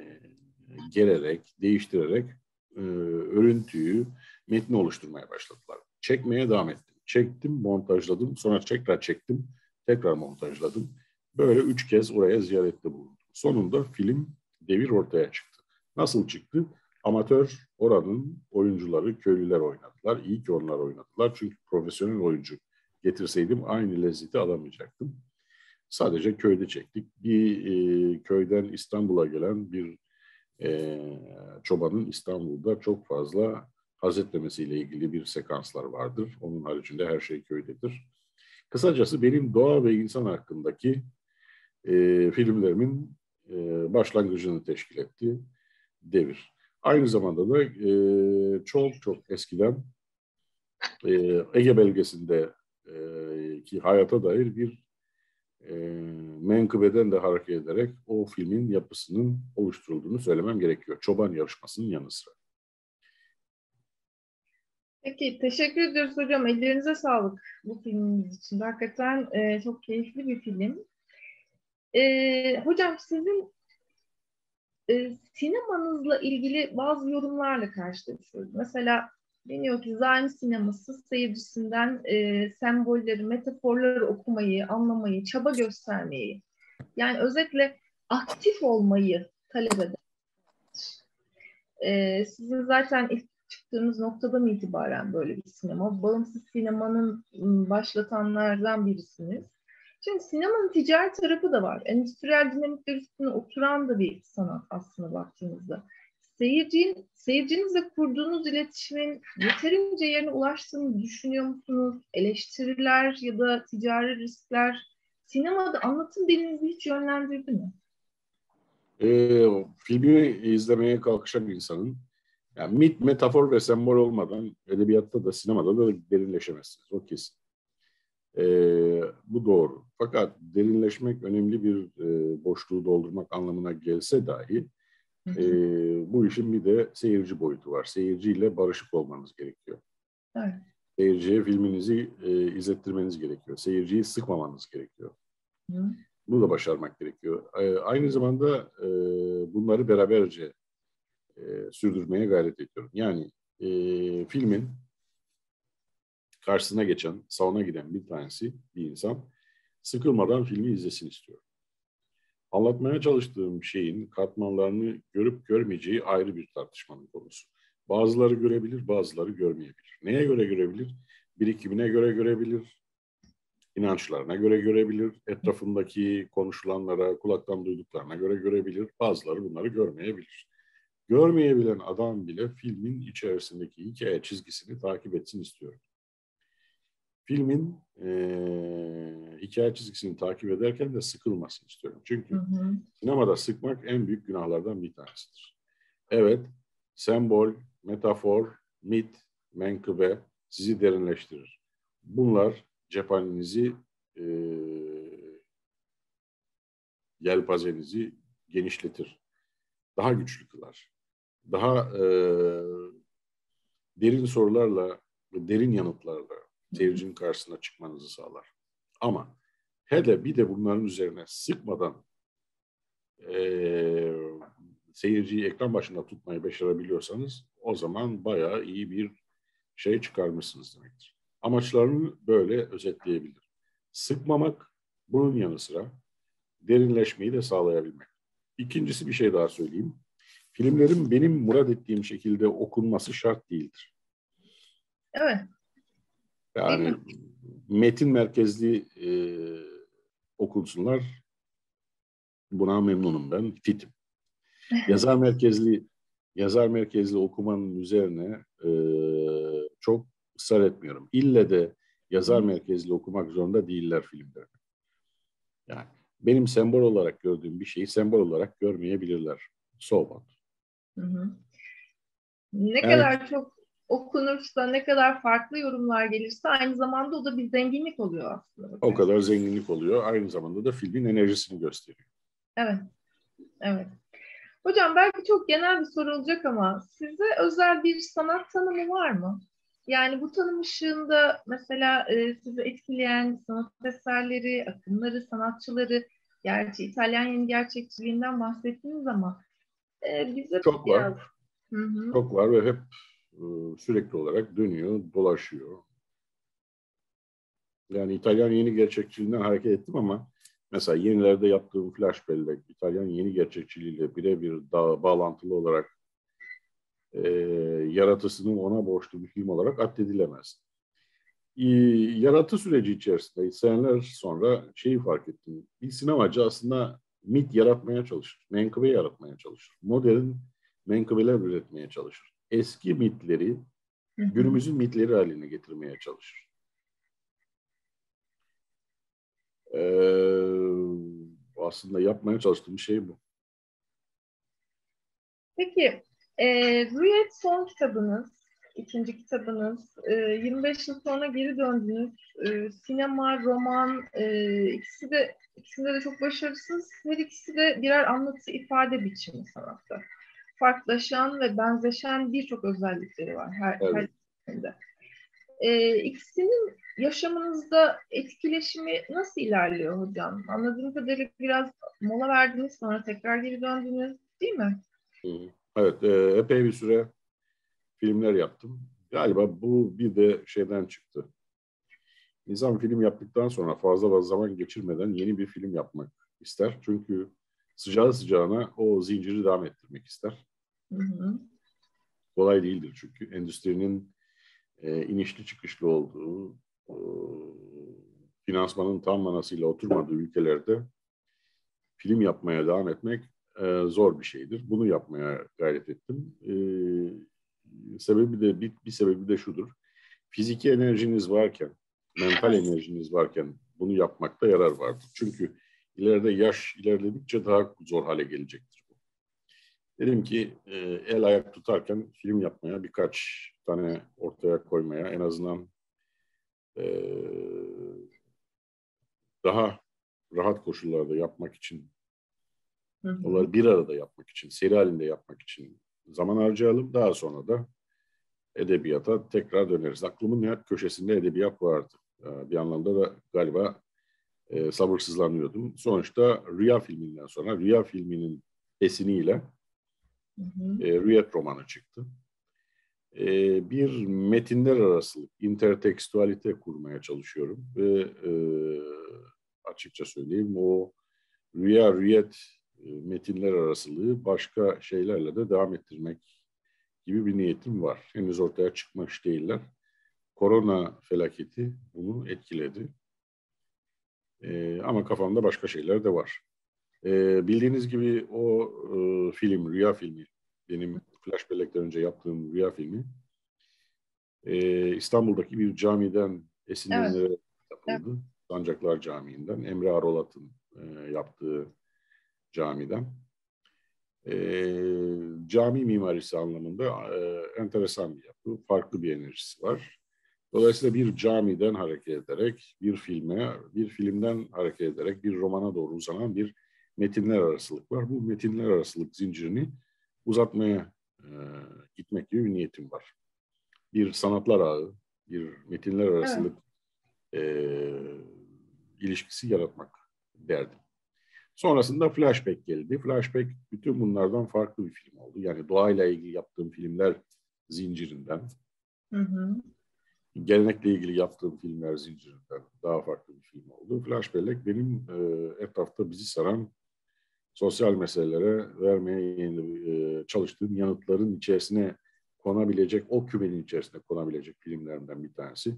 [SPEAKER 2] gererek, değiştirerek e, örüntüyü, metni oluşturmaya başladılar. Çekmeye devam ettim. Çektim, montajladım, sonra tekrar çektim, tekrar montajladım. Böyle üç kez oraya ziyarette bulundum. Sonunda film devir ortaya çıktı. Nasıl çıktı? Amatör oranın oyuncuları, köylüler oynadılar. İyi ki onlar oynadılar. Çünkü profesyonel oyuncu getirseydim aynı lezzeti alamayacaktım. Sadece köyde çektik. Bir e, köyden İstanbul'a gelen bir e, çobanın İstanbul'da çok fazla haz etmemesiyle ilgili bir sekanslar vardır. Onun haricinde her şey köydedir. Kısacası benim doğa ve insan hakkındaki e, filmlerimin e, başlangıcını teşkil etti devir. Aynı zamanda da e, çok çok eskiden e, Ege belgesinde e, ki hayata dair bir e, menkıbeden de hareket ederek o filmin yapısının oluşturulduğunu söylemem gerekiyor. Çoban yarışmasının yanı sıra.
[SPEAKER 1] Peki, teşekkür ediyoruz hocam. Ellerinize sağlık bu filminiz için. Hakikaten e, çok keyifli bir film. E, hocam sizin e, sinemanızla ilgili bazı yorumlarla karşılaşıyoruz. Mesela deniyor ki Zaim sineması seyircisinden e, sembolleri, metaforları okumayı, anlamayı, çaba göstermeyi, yani özetle aktif olmayı talep eder. E, sizin zaten ilk çıktığınız noktadan itibaren böyle bir sinema, bağımsız sinemanın başlatanlardan birisiniz. Şimdi sinemanın ticari tarafı da var. Endüstriyel dinamikler üstüne oturan da bir sanat aslında baktığınızda. Seyircinin, seyircinizle kurduğunuz iletişimin yeterince yerine ulaştığını düşünüyor musunuz? Eleştiriler ya da ticari riskler sinemada anlatım dilinizi hiç yönlendirdi mi?
[SPEAKER 2] E, filmi izlemeye kalkışan insanın yani mit, metafor ve sembol olmadan edebiyatta da sinemada da derinleşemezsiniz. O kesin. E, bu doğru. Fakat derinleşmek önemli bir e, boşluğu doldurmak anlamına gelse dahi e, bu işin bir de seyirci boyutu var. Seyirciyle barışık olmanız gerekiyor. Evet. Seyirciye filminizi e, izlettirmeniz gerekiyor. Seyirciyi sıkmamanız gerekiyor. Hı. Bunu da başarmak gerekiyor. E, aynı zamanda e, bunları beraberce e, sürdürmeye gayret ediyorum. Yani e, filmin karşısına geçen, salona giden bir tanesi, bir insan sıkılmadan filmi izlesin istiyor. Anlatmaya çalıştığım şeyin katmanlarını görüp görmeyeceği ayrı bir tartışmanın konusu. Bazıları görebilir, bazıları görmeyebilir. Neye göre görebilir? Birikimine göre görebilir, inançlarına göre görebilir, etrafındaki konuşulanlara, kulaktan duyduklarına göre görebilir. Bazıları bunları görmeyebilir. Görmeyebilen adam bile filmin içerisindeki hikaye çizgisini takip etsin istiyorum filmin e, hikaye çizgisini takip ederken de sıkılmasın istiyorum. Çünkü hı hı. sinemada sıkmak en büyük günahlardan bir tanesidir. Evet, sembol, metafor, mit, menkıbe sizi derinleştirir. Bunlar cephanenizi, e, yelpazenizi genişletir. Daha güçlü kılar. Daha e, derin sorularla, derin yanıtlarla seyircinin karşısına çıkmanızı sağlar. Ama hele bir de bunların üzerine sıkmadan e, seyirciyi ekran başında tutmayı başarabiliyorsanız o zaman bayağı iyi bir şey çıkarmışsınız demektir. Amaçlarını böyle özetleyebilir. Sıkmamak bunun yanı sıra derinleşmeyi de sağlayabilmek. İkincisi bir şey daha söyleyeyim. Filmlerin benim murad ettiğim şekilde okunması şart değildir.
[SPEAKER 1] Evet.
[SPEAKER 2] Yani metin merkezli e, okunsunlar. Buna memnunum ben. Fitim. Yazar merkezli yazar merkezli okumanın üzerine e, çok ısrar etmiyorum. İlle de yazar merkezli okumak zorunda değiller filmler. Yani benim sembol olarak gördüğüm bir şeyi sembol olarak görmeyebilirler. So what?
[SPEAKER 1] Hı hı. Ne evet. kadar çok okunursa, ne kadar farklı yorumlar gelirse aynı zamanda o da bir zenginlik oluyor aslında.
[SPEAKER 2] O kadar zenginlik oluyor. Aynı zamanda da filmin enerjisini gösteriyor.
[SPEAKER 1] Evet. Evet. Hocam belki çok genel bir soru olacak ama size özel bir sanat tanımı var mı? Yani bu tanım ışığında mesela e, sizi etkileyen sanat eserleri, akımları, sanatçıları, gerçi İtalyan yeni gerçekçiliğinden bahsettiniz ama e, bize
[SPEAKER 2] çok biraz... var. Hı hı. Çok var ve hep sürekli olarak dönüyor, dolaşıyor. Yani İtalyan yeni gerçekçiliğinden hareket ettim ama mesela yenilerde yaptığım flash bellek İtalyan yeni gerçekçiliğiyle birebir bağlantılı olarak e, yaratısının ona borçlu bir film olarak addedilemez. yaratı süreci içerisinde seneler sonra şeyi fark ettim. Bir sinemacı aslında mit yaratmaya çalışır, menkıbe yaratmaya çalışır. Modern menkıbeler üretmeye çalışır. Eski mitleri günümüzün mitleri haline getirmeye çalışır. Ee, aslında yapmaya çalıştığım şey bu.
[SPEAKER 1] Peki, e, Rüyet son kitabınız, ikinci kitabınız. E, 25 yıl sonra geri döndünüz. E, sinema, roman, e, ikisi de ikisinde de çok başarısız. Her ikisi de birer anlatı ifade biçimi sanatta. Farklılaşan ve benzeşen birçok özellikleri var her, evet. her ikisinde. E, ikisinin yaşamınızda etkileşimi nasıl ilerliyor hocam? Anladığım kadarıyla biraz mola verdiniz sonra tekrar geri döndünüz değil mi?
[SPEAKER 2] Evet, e, epey bir süre filmler yaptım. Galiba bu bir de şeyden çıktı. İnsan film yaptıktan sonra fazla fazla zaman geçirmeden yeni bir film yapmak ister. Çünkü sıcağı sıcağına o zinciri devam ettirmek ister. Hı hı. Kolay değildir çünkü endüstrinin e, inişli çıkışlı olduğu, e, finansmanın tam manasıyla oturmadığı ülkelerde film yapmaya devam etmek e, zor bir şeydir. Bunu yapmaya gayret ettim. E, sebebi de bir, bir sebebi de şudur. Fiziki enerjiniz varken, mental enerjiniz varken bunu yapmakta yarar vardır. Çünkü ileride yaş ilerledikçe daha zor hale gelecektir bu. Dedim ki e, el ayak tutarken film yapmaya birkaç tane ortaya koymaya en azından e, daha rahat koşullarda yapmak için Onları bir arada yapmak için, seri halinde yapmak için zaman harcayalım. Daha sonra da edebiyata tekrar döneriz. Aklımın hep köşesinde edebiyat vardı. Ee, bir anlamda da galiba e, sabırsızlanıyordum. Sonuçta Rüya filminden sonra Rüya filminin esiniyle hı hı. E, Rüyet romanı çıktı. E, bir metinler arası intertekstualite kurmaya çalışıyorum ve e, açıkça söyleyeyim o Rüya Rüyet e, metinler arasılığı başka şeylerle de devam ettirmek gibi bir niyetim var. Henüz ortaya çıkmış değiller. Korona felaketi bunu etkiledi. Ee, ama kafamda başka şeyler de var. Ee, bildiğiniz gibi o e, film, Rüya filmi, benim Flash Bellek'ten önce yaptığım Rüya filmi, e, İstanbul'daki bir camiden esinlenerek evet. yapıldı. Evet. Sancaklar Camii'nden. Emre Arolat'ın e, yaptığı camiden. E, cami mimarisi anlamında e, enteresan bir yapı, farklı bir enerjisi var. Dolayısıyla bir camiden hareket ederek, bir filme, bir filmden hareket ederek bir romana doğru uzanan bir metinler arasılık var. Bu metinler arasılık zincirini uzatmaya e, gitmek gibi bir niyetim var. Bir sanatlar ağı, bir metinler arasılık evet. e, ilişkisi yaratmak derdim. Sonrasında Flashback geldi. Flashback bütün bunlardan farklı bir film oldu. Yani doğayla ilgili yaptığım filmler zincirinden. Hı hı. Gelenekle ilgili yaptığım filmler zincirinden daha farklı bir film oldu. Flashback benim e, etrafta bizi saran sosyal meselelere vermeye e, çalıştığım yanıtların içerisine konabilecek, o kümenin içerisine konabilecek filmlerimden bir tanesi.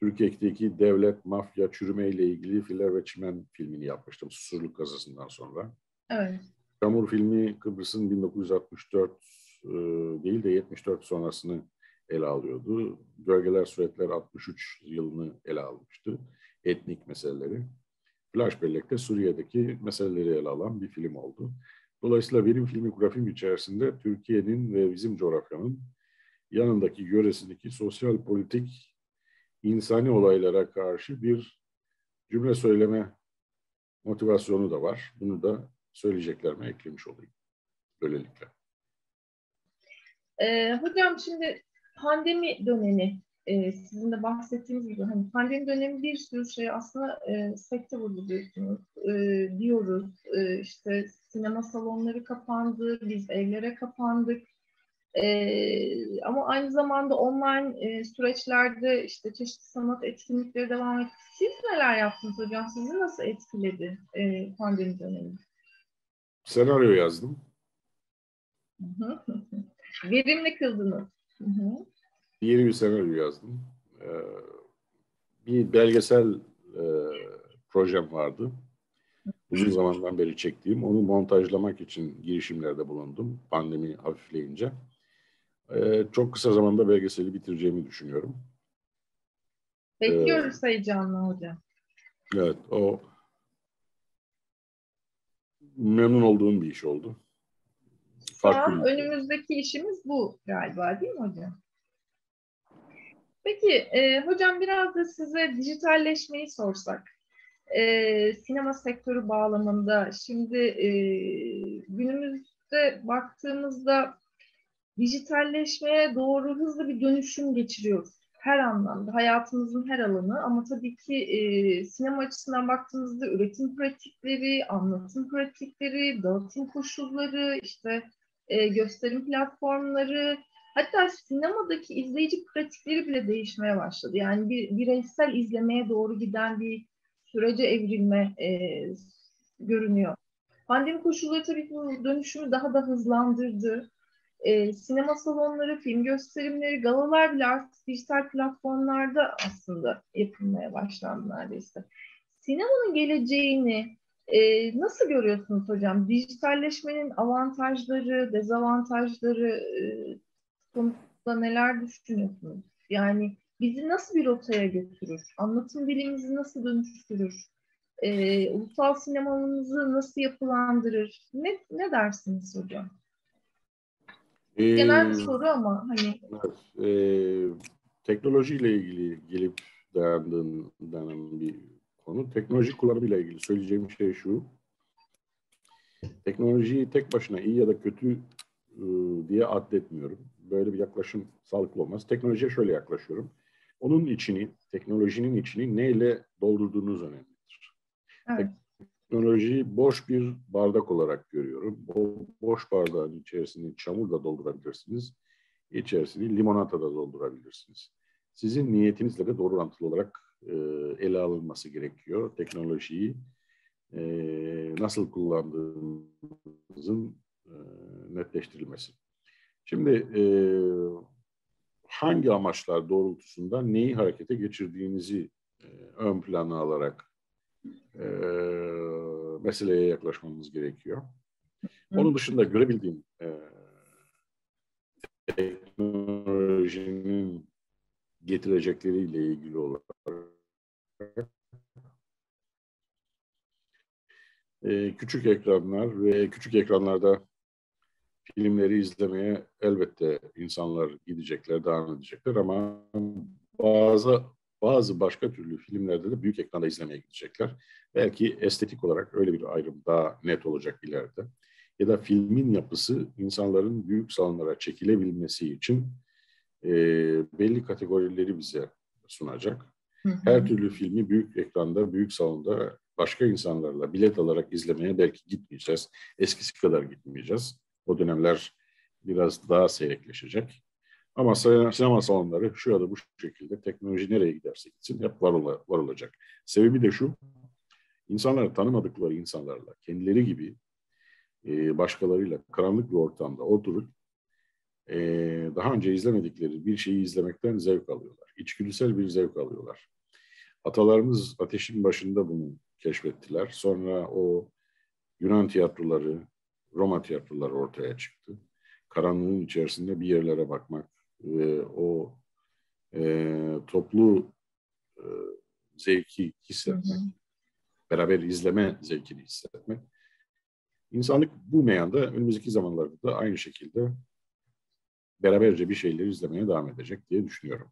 [SPEAKER 2] Türkiye'deki devlet, mafya, çürüme ile ilgili Filler ve Çimen filmini yapmıştım Susurluk kazasından sonra. Evet. Çamur filmi Kıbrıs'ın 1964 e, değil de 74 sonrasını ele alıyordu. Gölgeler Suretler 63 yılını ele almıştı. Etnik meseleleri. Flash Bellek'te Suriye'deki meseleleri ele alan bir film oldu. Dolayısıyla benim filmografim içerisinde Türkiye'nin ve bizim coğrafyanın yanındaki yöresindeki sosyal politik insani olaylara karşı bir cümle söyleme motivasyonu da var. Bunu da söyleyeceklerime eklemiş olayım. Böylelikle.
[SPEAKER 1] Ee, hocam şimdi pandemi dönemi e, sizin de bahsettiğiniz gibi hani pandemi dönemi bir sürü şey aslında e, sekte vurguluyorsunuz e, diyoruz. E, işte sinema salonları kapandı, biz evlere kapandık. E, ama aynı zamanda online e, süreçlerde işte çeşitli sanat etkinlikleri devam etti. Siz neler yaptınız hocam? Sizi nasıl etkiledi e, pandemi dönemi?
[SPEAKER 2] Senaryo yazdım.
[SPEAKER 1] Verimli kıldınız.
[SPEAKER 2] Yeni bir senaryo yazdım. Ee, bir belgesel e, projem vardı. Uzun zamandan beri çektiğim. Onu montajlamak için girişimlerde bulundum. Pandemi hafifleyince. E, çok kısa zamanda belgeseli bitireceğimi düşünüyorum.
[SPEAKER 1] Bekliyoruz ee, heyecanla hocam.
[SPEAKER 2] Evet, o memnun olduğum bir iş oldu.
[SPEAKER 1] Farklı Şu an önümüzdeki işimiz bu galiba değil mi hocam? Peki e, hocam biraz da size dijitalleşmeyi sorsak. E, sinema sektörü bağlamında şimdi e, günümüzde baktığımızda dijitalleşmeye doğru hızlı bir dönüşüm geçiriyoruz. Her anlamda, hayatımızın her alanı ama tabii ki e, sinema açısından baktığımızda üretim pratikleri, anlatım pratikleri, dağıtım koşulları, işte e, gösterim platformları, hatta sinemadaki izleyici pratikleri bile değişmeye başladı. Yani bir bireysel izlemeye doğru giden bir sürece evrilme e, görünüyor. Pandemi koşulları tabii bu dönüşümü daha da hızlandırdı. E, sinema salonları, film gösterimleri, galalar bile artık dijital platformlarda aslında yapılmaya başlandı neredeyse. Sinemanın geleceğini e, nasıl görüyorsunuz hocam? Dijitalleşmenin avantajları, dezavantajları e, konusunda neler düşünüyorsunuz? Yani bizi nasıl bir rotaya götürür? Anlatım dilimizi nasıl dönüştürür? E, ulusal sinemamızı nasıl yapılandırır? Ne, ne dersiniz hocam? Ee, Genel bir soru ama hani.
[SPEAKER 2] Evet, e, teknolojiyle ilgili gelip dayandığın denen bir konu. Teknoloji kullanımıyla ilgili söyleyeceğim şey şu. Teknolojiyi tek başına iyi ya da kötü e, diye addetmiyorum. Böyle bir yaklaşım sağlıklı olmaz. Teknolojiye şöyle yaklaşıyorum. Onun içini, teknolojinin içini neyle doldurduğunuz önemlidir. Evet. Teknolojiyi boş bir bardak olarak görüyorum. O boş bardağın içerisini çamurla doldurabilirsiniz. İçerisini limonata da doldurabilirsiniz. Sizin niyetinizle de doğru orantılı olarak e, ele alınması gerekiyor. Teknolojiyi e, nasıl kullandığınızın e, netleştirilmesi. Şimdi e, hangi amaçlar doğrultusunda neyi harekete geçirdiğinizi e, ön plana alarak e, meseleye yaklaşmamız gerekiyor. Onun dışında görebildiğim e, teknolojinin getirecekleriyle ilgili olarak e, küçük ekranlar ve küçük ekranlarda filmleri izlemeye elbette insanlar gidecekler, devam edecekler ama bazı bazı başka türlü filmlerde de büyük ekranda izlemeye gidecekler. Belki estetik olarak öyle bir ayrım daha net olacak ileride. Ya da filmin yapısı insanların büyük salonlara çekilebilmesi için e, belli kategorileri bize sunacak. Her türlü filmi büyük ekranda, büyük salonda başka insanlarla bilet alarak izlemeye belki gitmeyeceğiz. Eskisi kadar gitmeyeceğiz. O dönemler biraz daha seyrekleşecek. Ama sinema salonları şu ya da bu şekilde teknoloji nereye giderse gitsin hep var, ola, var olacak. Sebebi de şu, insanlar tanımadıkları insanlarla kendileri gibi e, başkalarıyla karanlık bir ortamda oturup e, daha önce izlemedikleri bir şeyi izlemekten zevk alıyorlar. İçgüdüsel bir zevk alıyorlar. Atalarımız ateşin başında bunu keşfettiler. Sonra o Yunan tiyatroları, Roma tiyatroları ortaya çıktı. Karanlığın içerisinde bir yerlere bakmak ve o e, toplu e, zevki hissetmek, beraber izleme zevkini hissetmek. İnsanlık bu meyanda önümüzdeki zamanlarda da aynı şekilde beraberce bir şeyleri izlemeye devam edecek diye düşünüyorum.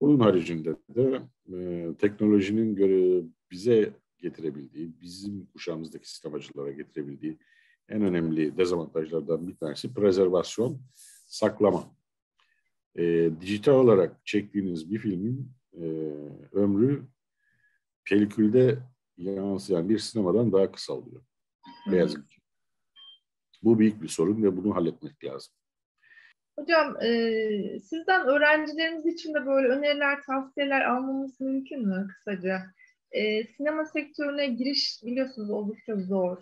[SPEAKER 2] Bunun haricinde de e, teknolojinin göre bize getirebildiği, bizim kuşağımızdaki sinemacılara getirebildiği en önemli dezavantajlardan bir tanesi prezervasyon, saklama. E, dijital olarak çektiğiniz bir filmin e, ömrü pelikülde yansıyan bir sinemadan daha kısa oluyor. Ne yazık ki. Bu büyük bir sorun ve bunu halletmek lazım.
[SPEAKER 1] Hocam e, sizden öğrencilerimiz için de böyle öneriler, tavsiyeler almamız mümkün mü kısaca? E, sinema sektörüne giriş biliyorsunuz oldukça zor.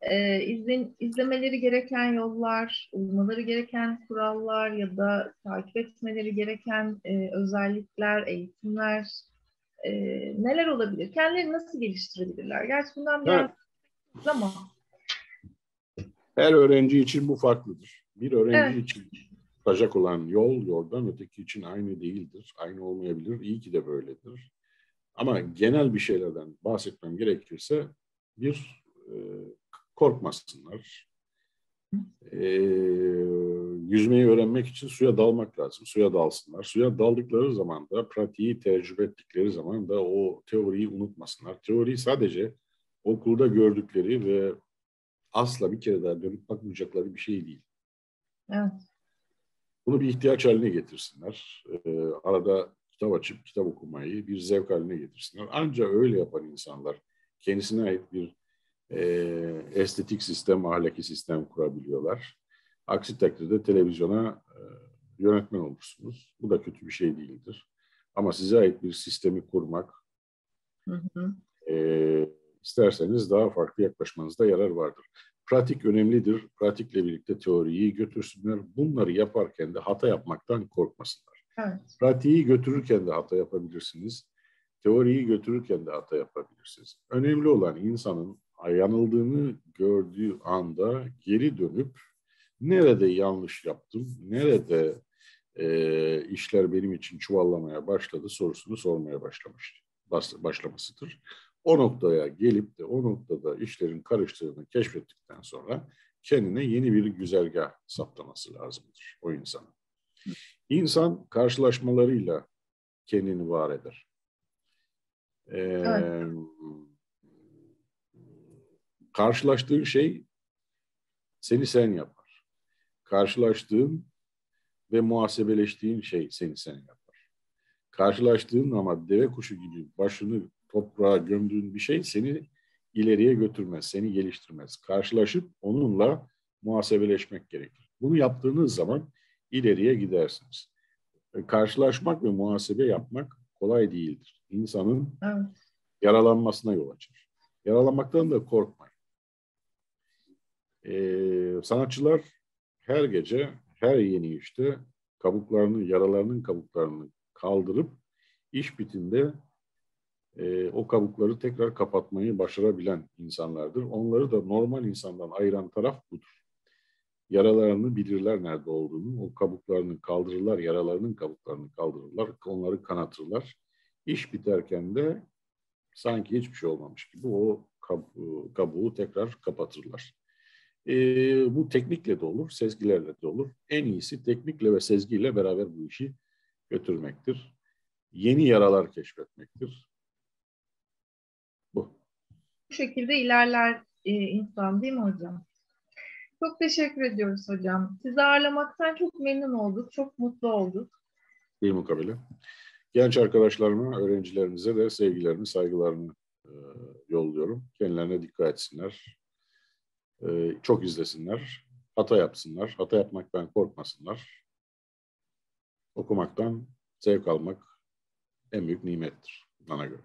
[SPEAKER 1] E, izlen, izlemeleri gereken yollar, uymaları gereken kurallar ya da takip etmeleri gereken e, özellikler, eğitimler e, neler olabilir? Kendilerini nasıl geliştirebilirler? Gerçi bundan biraz evet. ama.
[SPEAKER 2] Her öğrenci için bu farklıdır. Bir öğrenci evet. için tutacak olan yol yoldan öteki için aynı değildir. Aynı olmayabilir. İyi ki de böyledir. Ama genel bir şeylerden bahsetmem gerekirse bir e, korkmasınlar. E, yüzmeyi öğrenmek için suya dalmak lazım. Suya dalsınlar. Suya daldıkları zaman da pratiği tecrübe ettikleri zaman da o teoriyi unutmasınlar. Teori sadece okulda gördükleri ve asla bir kere daha dönüp bakmayacakları bir şey değil.
[SPEAKER 1] Evet.
[SPEAKER 2] Bunu bir ihtiyaç haline getirsinler. Ee, arada kitap açıp kitap okumayı bir zevk haline getirsinler. Ancak öyle yapan insanlar kendisine ait bir e, estetik sistem, ahlaki sistem kurabiliyorlar. Aksi takdirde televizyona e, yönetmen olursunuz. Bu da kötü bir şey değildir. Ama size ait bir sistemi kurmak, hı hı. E, isterseniz daha farklı yaklaşmanızda yarar vardır. Pratik önemlidir. Pratikle birlikte teoriyi götürsünler. Bunları yaparken de hata yapmaktan korkmasınlar. Evet. Pratiği götürürken de hata yapabilirsiniz. Teoriyi götürürken de hata yapabilirsiniz. Önemli olan insanın yanıldığını gördüğü anda geri dönüp nerede yanlış yaptım, nerede e, işler benim için çuvallamaya başladı sorusunu sormaya başlamış, başlamasıdır. O noktaya gelip de o noktada işlerin karıştığını keşfettikten sonra kendine yeni bir güzergah saptaması lazımdır o insanın. İnsan karşılaşmalarıyla kendini var eder. Ee, evet. Karşılaştığın şey seni sen yapar. Karşılaştığın ve muhasebeleştiğin şey seni sen yapar. Karşılaştığın ama deve kuşu gibi başını toprağa gömdüğün bir şey seni ileriye götürmez, seni geliştirmez. Karşılaşıp onunla muhasebeleşmek gerekir. Bunu yaptığınız zaman ileriye gidersiniz. E, karşılaşmak ve muhasebe yapmak kolay değildir. İnsanın evet. yaralanmasına yol açar. Yaralanmaktan da korkmayın. Ee, sanatçılar her gece, her yeni işte kabuklarını, yaralarının kabuklarını kaldırıp iş bitinde e, o kabukları tekrar kapatmayı başarabilen insanlardır. Onları da normal insandan ayıran taraf budur. Yaralarını bilirler nerede olduğunu, o kabuklarını kaldırırlar, yaralarının kabuklarını kaldırırlar, onları kanatırlar. İş biterken de sanki hiçbir şey olmamış gibi o kab- kabuğu tekrar kapatırlar. E, bu teknikle de olur, sezgilerle de olur. En iyisi teknikle ve sezgiyle beraber bu işi götürmektir. Yeni yaralar keşfetmektir
[SPEAKER 1] bu şekilde ilerler e, insan değil mi hocam? Çok teşekkür ediyoruz hocam. Sizi ağırlamaktan çok memnun olduk, çok mutlu olduk.
[SPEAKER 2] Bir mukabele. Genç arkadaşlarıma, öğrencilerimize de sevgilerimi, saygılarımı e, yolluyorum. Kendilerine dikkat etsinler. E, çok izlesinler. Hata yapsınlar. Hata yapmaktan korkmasınlar. Okumaktan zevk almak en büyük nimettir bana göre.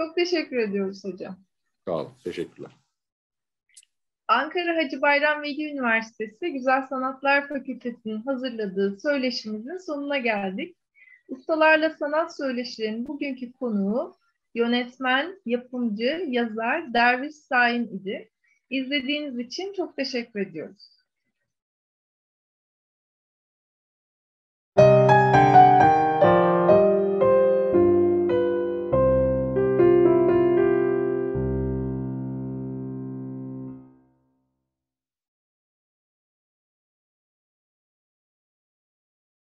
[SPEAKER 1] Çok teşekkür ediyoruz hocam.
[SPEAKER 2] Sağ olun. Teşekkürler.
[SPEAKER 1] Ankara Hacı Bayram Veli Üniversitesi Güzel Sanatlar Fakültesi'nin hazırladığı söyleşimizin sonuna geldik. Ustalarla Sanat Söyleşilerinin bugünkü konuğu yönetmen, yapımcı, yazar Derviş Sain idi. İzlediğiniz için çok teşekkür ediyoruz.